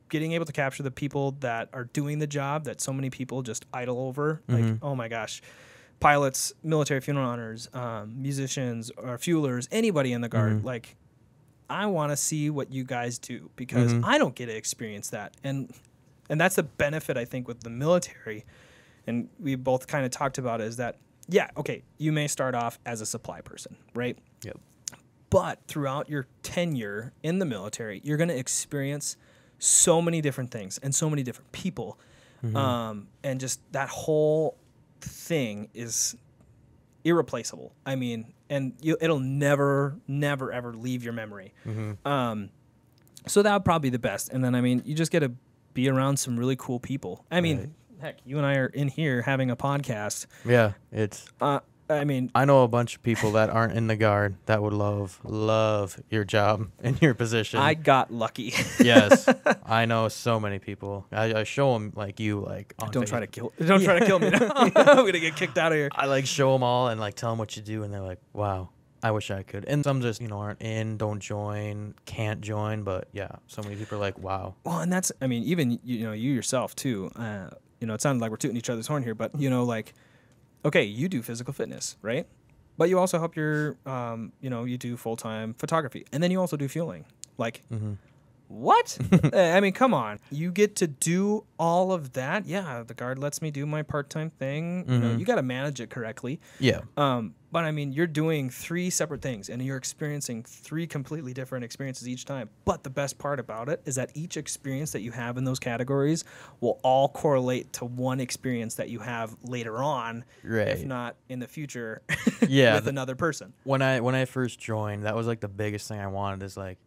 getting able to capture the people that are doing the job that so many people just idle over. Like, Mhm. oh my gosh. Pilots, military funeral honors, um, musicians, or fuelers, anybody in the guard, Mhm. like I want to see what you guys do because Mhm. I don't get to experience that. And and that's the benefit I think with the military. And we both kind of talked about it, is that yeah, okay, you may start off as a supply person, right? Yep. But throughout your tenure in the military, you're going to experience so many different things and so many different people. Um, and just that whole thing is irreplaceable. I mean, and you, it'll never, never, ever leave your memory. Um, so that would probably be the best. And then, I mean, you just get to be around some really cool people. I mean, Right. heck, you and I are in here having a podcast. Yeah. It's. Uh, I mean, I know a bunch of people that aren't in the guard that would love, love your job <laughs> and your position. I got lucky. <laughs> yes, <laughs> I know so many people. I, I show them like you, like on don't try to Facebook. kill. Don't try to kill me. Now. I'm gonna get kicked out of here. I like show them all and like tell them what you do, and they're like, "Wow, I wish I could." And some just you know aren't in, don't join, can't join. But yeah, so many people are like, "Wow, Well, and that's. I mean, even you know, you yourself too. Uh, you know, it sounded like we're tooting each other's horn here, but you know, like, okay, you do physical fitness, right? But you also help your, um, you know, you do full time photography, and then you also do fueling. Like, Mm-hmm. What? Eh, <laughs> I mean, come on. You get to do all of that. Yeah, the guard lets me do my part time thing. You know, you got to manage it correctly. yeah, Um, but I mean, you're doing three separate things and you're experiencing three completely different experiences each time. But the best part about it is that each experience that you have in those categories will all correlate to one experience that you have later on, if not in the future, <laughs> Yeah, with the- another person. when I when I first joined, that was like the biggest thing I wanted is like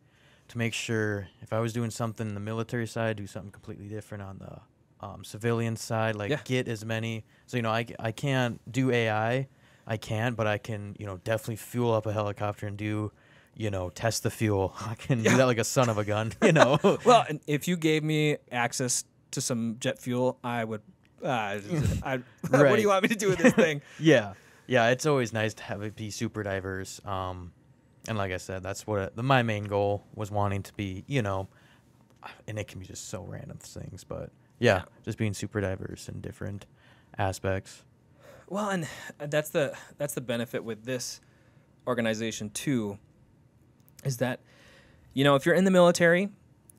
to make sure if I was doing something in the military side, do something completely different on the um, civilian side. Like Yeah. get as many. So you know, I I can't do AI, I can't, but I can you know definitely fuel up a helicopter and do. You know, test the fuel. <laughs> I can Yeah. do that like a son of a gun. <laughs> You know. <laughs> Well, and if you gave me access to some jet fuel, I would. Uh, I, What do you want me to do with this thing? Yeah, yeah. It's always nice to have it be super diverse. Um, And like I said, that's what the, my main goal was wanting to be, you know, and it can be just so random things, but yeah, just being super diverse in different aspects. Well, and that's the that's the benefit with this organization too, is that you know if you're in the military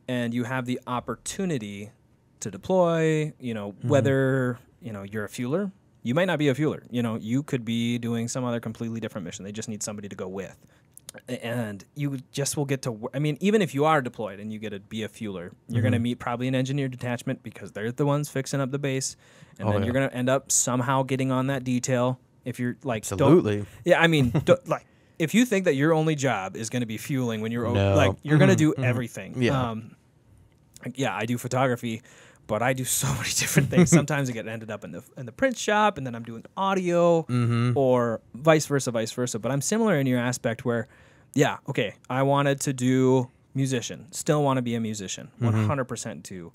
and you have the opportunity to deploy, you know mm-hmm. whether you know you're a fueler, you might not be a fueler. You know you could be doing some other completely different mission. They just need somebody to go with. And you just will get to. I mean, even if you are deployed and you get to be a fueler, you're going to mm-hmm. meet probably an engineer detachment because they're the ones fixing up the base, and Oh, then yeah. you're going to end up somehow getting on that detail. If you're like, don't- Absolutely. yeah, I mean, <laughs> like if you think that your only job is going to be fueling when you're No. like you're going to mm-hmm. do mm-hmm. everything. Yeah. Um, yeah, I do photography, but I do so <laughs> many different things. Sometimes I get ended up in the in the print shop, and then I'm doing audio, Mm-hmm. or vice versa, vice versa. But I'm similar in your aspect where, yeah, okay, I wanted to do musician, still want to be a musician, 100% do.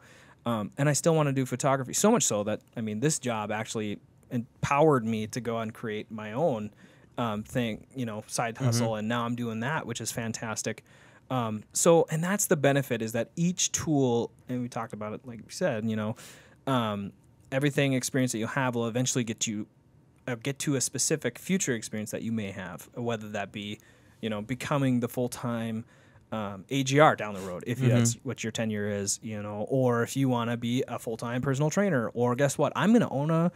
Um, and I still want to do photography. So much so that I mean, this job actually empowered me to go and create my own um, thing, you know, side hustle, and now I'm doing that, which is fantastic. Um, so, and that's the benefit is that each tool, and we talked about it, like we said, you know, um, everything experience that you have will eventually get you uh, get to a specific future experience that you may have, whether that be, you know, becoming the full time um, AGR down the road, if that's what your tenure is, you know, or if you want to be a full time personal trainer, or guess what, I'm gonna own a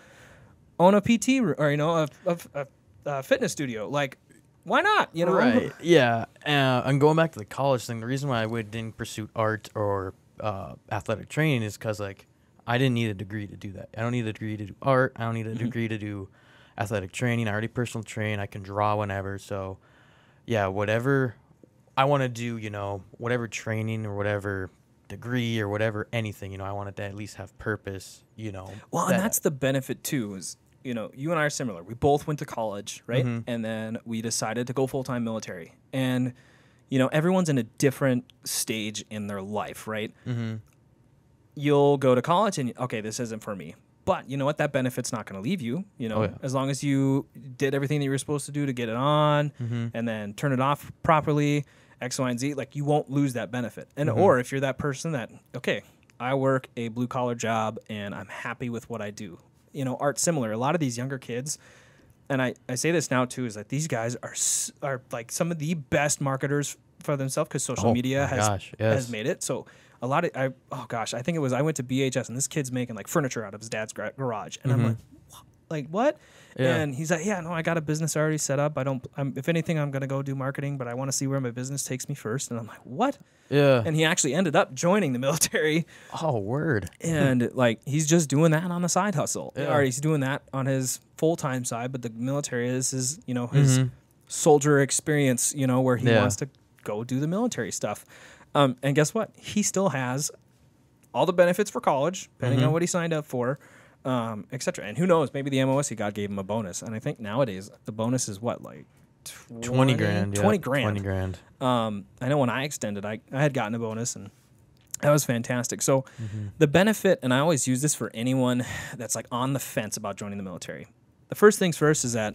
own a PT or you know a, a, a, a fitness studio. Like, why not? You know, Right. Yeah. Uh, and going back to the college thing, the reason why I would didn't pursue art or uh, athletic training is because like I didn't need a degree to do that. I don't need a degree to do art. I don't need a degree to do athletic training. I already personal train. I can draw whenever. So, yeah, whatever I want to do, you know, whatever training or whatever degree or whatever anything, you know, I wanted to at least have purpose, you know. Well, that- and that's the benefit too. Is you know, you and I are similar. We both went to college, right? Mm-hmm. And then we decided to go full time military. And you know, everyone's in a different stage in their life, right? Mm-hmm. You'll go to college and okay, this isn't for me. But you know what? That benefit's not going to leave you. You know, Oh, yeah. as long as you did everything that you were supposed to do to get it on, Mm-hmm. and then turn it off properly, X, Y, and Z. Like you won't lose that benefit. And Mm-hmm. or if you're that person that okay, I work a blue collar job and I'm happy with what I do. You know, art similar. A lot of these younger kids, and I, I say this now too, is that these guys are are like some of the best marketers for themselves because social Oh, media has gosh, has made it. So a lot of I oh gosh, I think it was I went to BHS and this kid's making like furniture out of his dad's garage, and I'm mm-hmm. like, like what? Mm-hmm. Yeah. And he's like, yeah, no, I got a business already set up. I don't. I'm, if anything, I'm gonna go do marketing, but I want to see where my business takes me first. And I'm like, what? Yeah. And he actually ended up joining the military, <laughs> oh, word. and like he's just doing that on the side hustle, Yeah. or he's doing that on his full time side. But the military is his, you know, his Mhm. soldier experience, you know, where he Yeah. wants to go do the military stuff. Um, and guess what? He still has all the benefits for college, depending Mm-hmm. on what he signed up for, um, et cetera. And who knows? Maybe the MOS he got gave him a bonus. And I think nowadays the bonus is what, like 20 grand. Yeah. 20 grand. 20 grand. Um, I know when I extended, I, I had gotten a bonus and that was fantastic. So the benefit, and I always use this for anyone that's like on the fence about joining the military. The first things first is that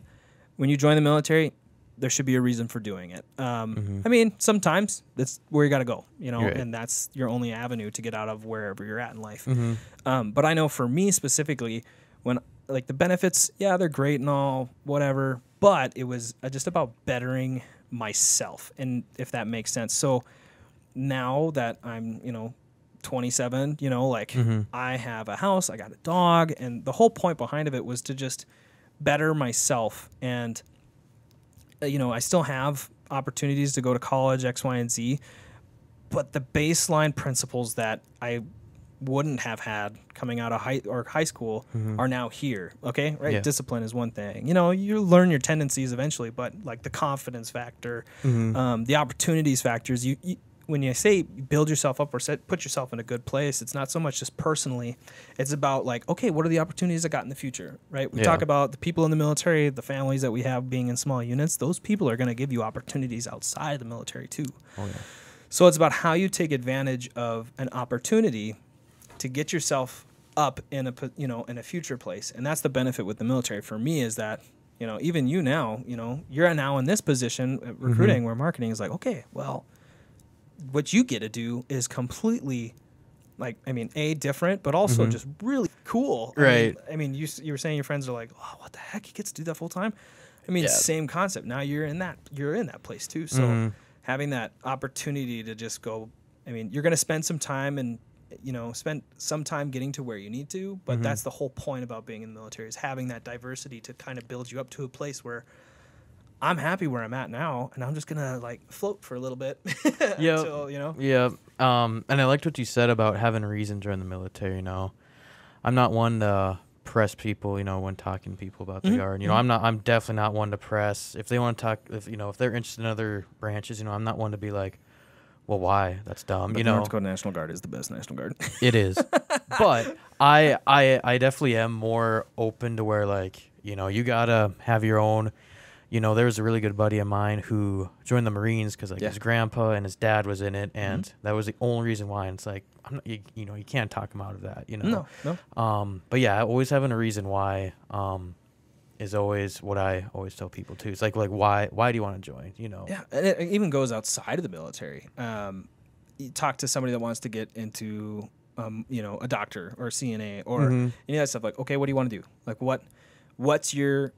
when you join the military, there should be a reason for doing it. Um, I mean, sometimes that's where you got to go, you know, Right. and that's your only avenue to get out of wherever you're at in life. Mm-hmm. Um, but I know for me specifically, when like the benefits, yeah, they're great and all, whatever. But it was uh, just about bettering myself, and if that makes sense. So now that I'm, you know, 27, you know, like I have a house, I got a dog, and the whole point behind of it was to just better myself. And Uh, you know, I still have opportunities to go to college, X, Y, and Z, but the baseline principles that I wouldn't have had coming out of high or high school mm-hmm. are now here. Okay, right? Yeah. Discipline is one thing. You know, you learn your tendencies eventually, but like the confidence factor, mm-hmm. um, the opportunities factors. You, you when you say build yourself up or set, put yourself in a good place, it's not so much just personally. It's about like, okay, what are the opportunities I got in the future, right? We Yeah. talk about the people in the military, the families that we have being in small units. Those people are going to give you opportunities outside the military too. Oh, yeah. So it's about how you take advantage of an opportunity to get yourself up in a you know in a future place, and that's the benefit with the military for me is that You know, even you now, you know, you're now in this position at recruiting where marketing is like, okay, well, what you get to do is completely like I mean, a different, but also mm-hmm. just really cool. I mean- Right. I mean, you you were saying your friends are like, oh, what the heck? He gets to do that full time. I mean, Yeah. same concept. Now you're in that you're in that place too. So mm-hmm. having that opportunity to just go, I mean, you're going to spend some time and you know spend some time getting to where you need to. But mm-hmm. that's the whole point about being in the military is having that diversity to kind of build you up to a place where. I'm happy where I'm at now, and I'm just gonna like float for a little bit. <laughs> yeah. until, you know. Yeah. Um, and I liked what you said about having reason to join the military. You know, I'm not one to press people. You know, when talking to people about the Mhm, guard. You know, I'm not. I'm definitely not one to press. If they want to talk, if you know, if they're interested in other branches, you know, I'm not one to be like, well, why? That's dumb. But you the know, North Dakota National Guard is the best National Guard. <laughs> it is. but I, I, I definitely am more open to where like you know you gotta have your own. You know, there was a really good buddy of mine who joined the Marines because like Yeah. Mm-hmm. his grandpa and his dad was in it, and that was the only reason why. And it's like, I'm not, you, you know, you can't talk him out of that. You know. no, no. Um, but yeah, always having a reason why um, is always what I always tell people too. It's like like why why do you want to join? You know. Yeah, and it even goes outside of the military. Um, you talk to somebody that wants to get into, um, you know, a doctor or CNA or Mhm. any of that stuff. Like, okay, what do you want to do? Like, what, what's your,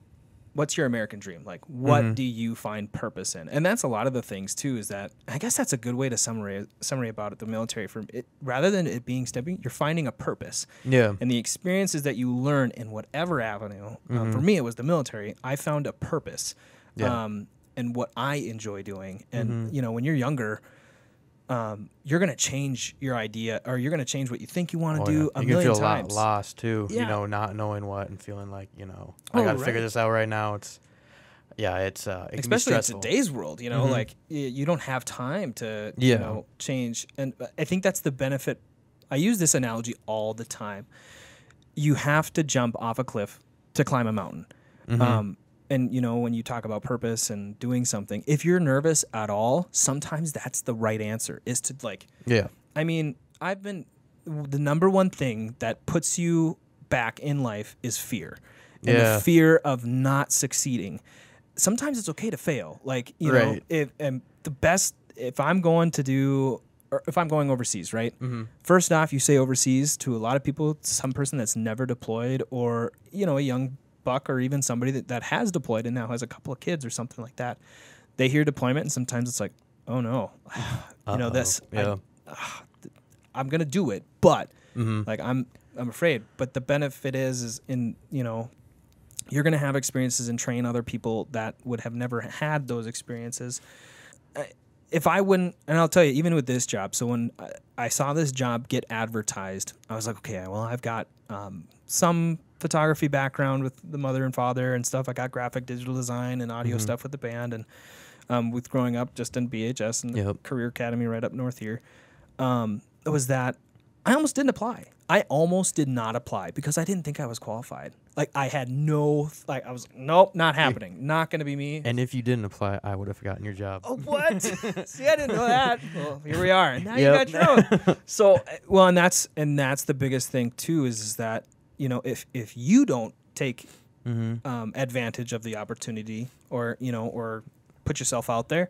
what's your American dream? Like, what Mhm. do you find purpose in? And that's a lot of the things too. Is that I guess that's a good way to summary summary about it. The military, for it, rather than it being stepping, you're finding a purpose Yeah. and the experiences that you learn in whatever avenue. Um, for me, it was the military. I found a purpose, Yeah. um, and what I enjoy doing. And you know, when you're younger, um, you're gonna change your idea, or you're gonna change what you think you want to Oh, do yeah. a you can million feel times. a lot lost too. Yeah. You know, not knowing what and feeling like you know Oh, I got to figure this out right now. It's yeah, it's uh, it can Especially in today's world, you know, Mhm. like you don't have time to, Yeah. you know, change. And I think that's the benefit. I use this analogy all the time. You have to jump off a cliff to climb a mountain. Mhm. Um, and you know, when you talk about purpose and doing something, if you're nervous at all, sometimes that's the right answer. Is to like, yeah. I mean, I've been the number one thing that puts you back in life is fear, and Yeah. the fear of not succeeding. Sometimes it's okay to fail. Like you know, Right. if and the best if I'm going to do. Or if I'm going overseas, right? Mm-hmm. First off, you say overseas to a lot of people, some person that's never deployed, or you know, a young buck, or even somebody that, that has deployed and now has a couple of kids or something like that. They hear deployment, and sometimes it's like, oh no, <sighs> you know this. I- Yeah. <sighs> I'm gonna do it, but Mhm. like I'm I'm afraid. But the benefit is is in you know you're gonna have experiences and train other people that would have never had those experiences. I- If I wouldn't, and I'll tell you, even with this job, so when I, I saw this job get advertised, I was like, okay, well, I've got um, some photography background with the mother and father and stuff. I got graphic digital design and audio stuff with the band, and um, with growing up just in BHS and the Yep. Career Academy right up north here um, was that I almost didn't apply. I almost did not apply because I didn't think I was qualified. Like I had no, like I was, nope, not happening. Not going to be me. And if you didn't apply, I would have forgotten your job. Oh, what? <laughs> See, I didn't know that. Well, here we are. Now Yep. you got your own. So, uh, well, and that's and that's the biggest thing too is, is that you know if if you don't take Mm-hmm. um, advantage of the opportunity or you know or put yourself out there,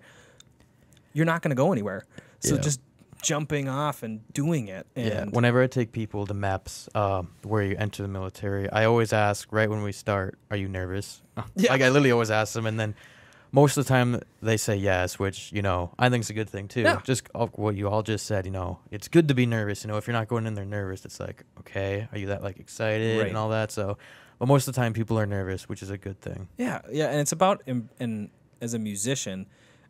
you're not going to go anywhere. So Yeah. just jumping off and doing it. And Yeah. Whenever I take people to MEPS uh, where you enter the military, I always ask right when we start, "Are you nervous?" <laughs> Yeah. Like I literally always ask them, and then most of the time they say yes, which you know I think is a good thing too. Yeah. Just all- what you all just said, you know, it's good to be nervous. You know, if you're not going in there nervous, it's like, okay, are you that like excited Right. and all that? So, but most of the time people are nervous, which is a good thing. Yeah, yeah, and it's about in, in as a musician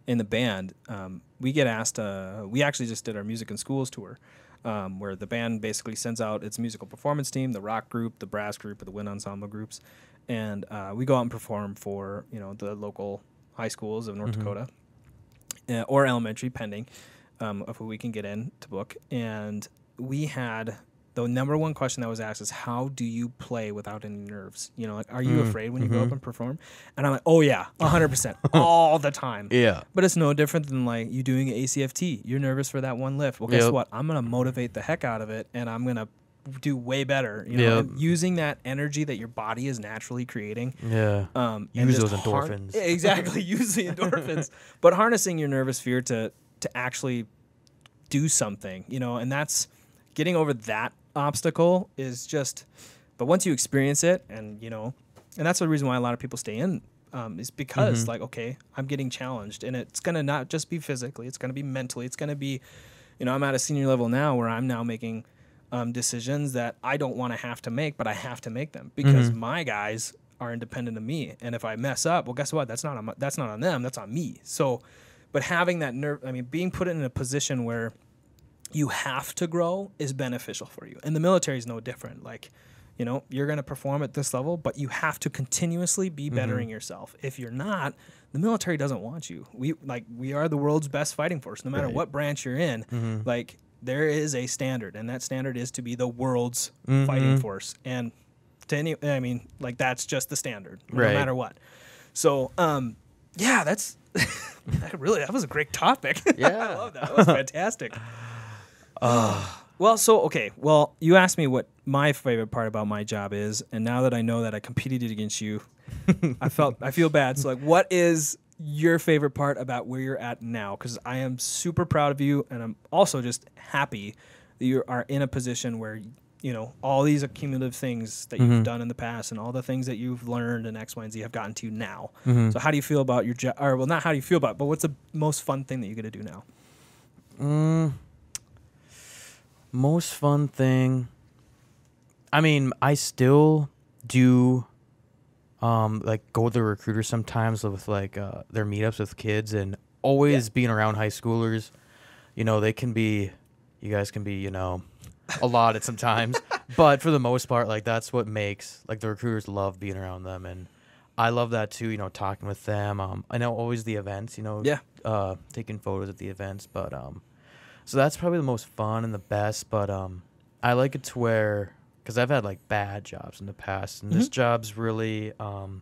in the band, um, we get asked. Uh, we actually just did our music in schools tour, um, where the band basically sends out its musical performance team, the rock group, the brass group, or the wind ensemble groups, and uh, we go out and perform for you know the local high schools of North Dakota, uh, or elementary, pending um, of who we can get in to book. And we had the number one question that was asked is how do you play without any nerves? You know, like are you Mm, afraid when you go up and perform? And I'm like, oh yeah, hundred percent, <laughs> all the time. Yeah. But it's no different than like you doing ACFT. You're nervous for that one lift. Well, guess Yep. what? I'm gonna motivate the heck out of it, and I'm gonna do way better. You know, Yeah. using that energy that your body is naturally creating. Yeah. Um, Use those har- endorphins. exactly, <laughs> use the endorphins, but harnessing your nervous fear to to actually do something. You know, and that's getting over that obstacle is just. But once you experience it, and you know, and that's the reason why a lot of people stay in. Um, is because Mm-hmm. like okay, I'm getting challenged, and it's gonna not just be physically, it's gonna be mentally, it's gonna be, you know, I'm at a senior level now where I'm now making um, decisions that I don't want to have to make, but I have to make them because Mm-hmm. my guys are independent of me, and if I mess up, well, guess what? That's not on my, that's not on them, that's on me. So, but having that nerve, I mean, being put in a position where you have to grow is beneficial for you. And the military is no different. Like, you know, you're going to perform at this level, but you have to continuously be bettering yourself. If you're not, the military doesn't want you. We like we are the world's best fighting force no matter Right. what branch you're in. Like there is a standard and that standard is to be the world's fighting force. And to any I mean, like that's just the standard Right. no matter what. So, um yeah, that's <laughs> that really that was a great topic. <laughs> Yeah, I love that. That was fantastic. <sighs> well, so okay. Well, you asked me what my favorite part about my job is, and now that I know that I competed against you, <laughs> I felt I feel bad. So, like, what is your favorite part about where you're at now? Because I am super proud of you, and I'm also just happy that you are in a position where you know all these accumulative things that you've done in the past and all the things that you've learned and X, Y, and Z have gotten to now. So, how do you feel about your job? Or, well, not how do you feel about, it, but what's the most fun thing that you get to do now? Mm, most fun thing. I mean, I still do, um, like go to the recruiter sometimes with like uh, their meetups with kids, and always being around high schoolers. You know, they can be, you guys can be, you know, a lot at sometimes, <laughs> but for the most part, like that's what makes like the recruiters love being around them, and I love that too. You know, talking with them. Um, I know always the events. You know, Yeah. uh, taking photos at the events, but um, so that's probably the most fun and the best. But um, I like it to where because I've had like bad jobs in the past, and this job's really um,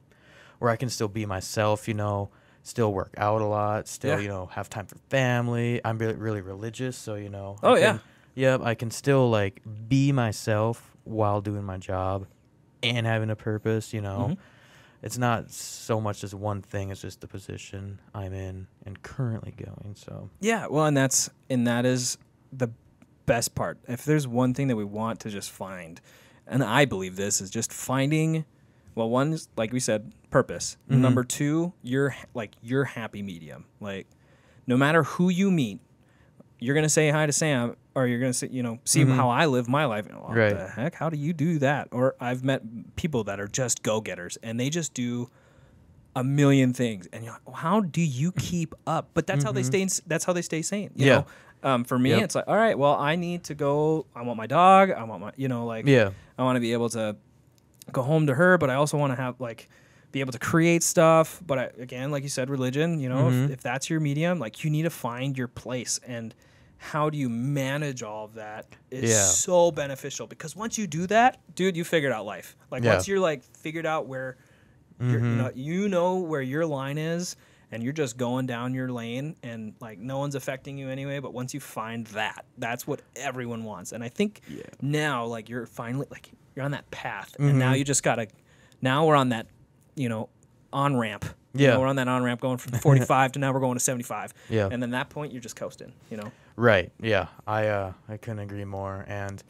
where I can still be myself. You know, still work out a lot, still Yeah. you know have time for family. I'm really really religious, so you know. Oh, yeah. can- Yep, I can still like be myself while doing my job and having a purpose. You know, Mhm. it's not so much as one thing; it's just the position I'm in and currently going. So Yeah, well, and that's and that is the best part. If there's one thing that we want to just find, and I believe this is just finding, well, one is like we said, purpose. Mm-hmm. Number two, you're like your happy medium. Like, no matter who you meet, you're gonna say hi to Sam, or you're gonna say, you know, see mm-hmm. how I live my life. What Right. the heck? How do you do that? Or I've met people that are just go getters, and they just do a million things, and you're like, well, how do you keep up? But that's how they mm-hmm. stay. in, That's how they stay sane. You Yeah. know? Um, for me, Yep. it's like, all right, well, I need to go. I want my dog. I want my, you know, like, yeah, I want to be able to go home to her, but I also want to have like be able to create stuff. But I, again, like you said, religion. You know, Mm-hmm. if, if that's your medium, like you need to find your place and. How do you manage all of that is Yeah. so beneficial because once you do that, dude, you figured out life. Like Yeah. once you're like figured out where you're, you know you know where your line is and you're just going down your lane and like no one's affecting you anyway but once you find that that's what everyone wants and i think now like you're finally like you're on that path and now you just gotta now we're on that you know on ramp You Yeah. know, we're on that on ramp going from 45 to now we're going to 75 Yeah. and then that point you're just coasting you know right. Yeah, I uh, I couldn't agree more. And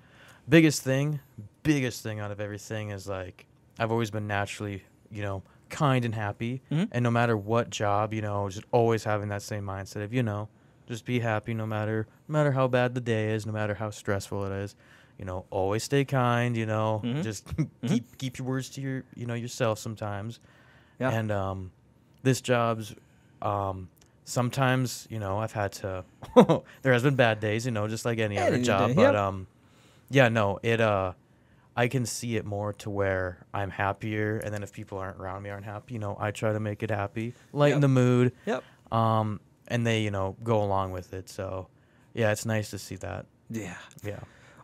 biggest thing, biggest thing out of everything is like I've always been naturally, you know, kind and happy, Mm-hmm. and no matter what job, you know, just always having that same mindset of you know, just be happy no matter no matter how bad the day is, no matter how stressful it is. You know, always stay kind. You know, Mm-hmm. just <laughs> keep keep your words to your you know yourself sometimes. Yeah. And um, this job's um, sometimes you know I've had to. <laughs> there has been bad days, you know, just like any other job. day, But yep. um, yeah, no, it uh, I can see it more to where I'm happier, and then if people aren't around me aren't happy, you know, I try to make it happy, lighten Yep. the mood, yep um, and they you know go along with it. So yeah, it's nice to see that. yeah Yeah.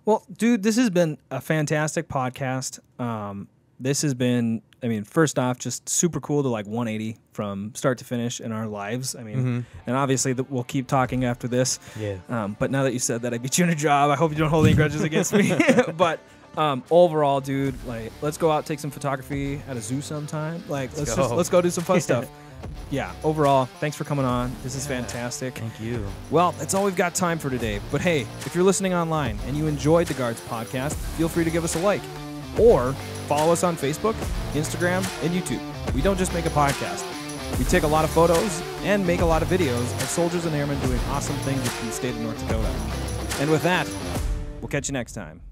Well, dude, this has been a fantastic podcast. Um, this has been, I mean, first off, just super cool to like 180 from start to finish in our lives. I mean, and obviously that we'll keep talking after this. Yeah. Um, but now that you said that I beat you in a job, I hope you don't hold any grudges against me. <laughs> <laughs> but Um, overall, dude, like let's go out take some photography at a zoo sometime. Like let's, just go. let's go do some fun <laughs> stuff. Yeah. Overall, thanks for coming on. This is fantastic. Thank you. Well, that's all we've got time for today. But hey, if you're listening online and you enjoyed Da Guards podcast, feel free to give us a like or follow us on Facebook, Instagram, and YouTube. We don't just make a podcast. We take a lot of photos and make a lot of videos of soldiers and airmen doing awesome things in the state of North Dakota. And with that, we'll catch you next time.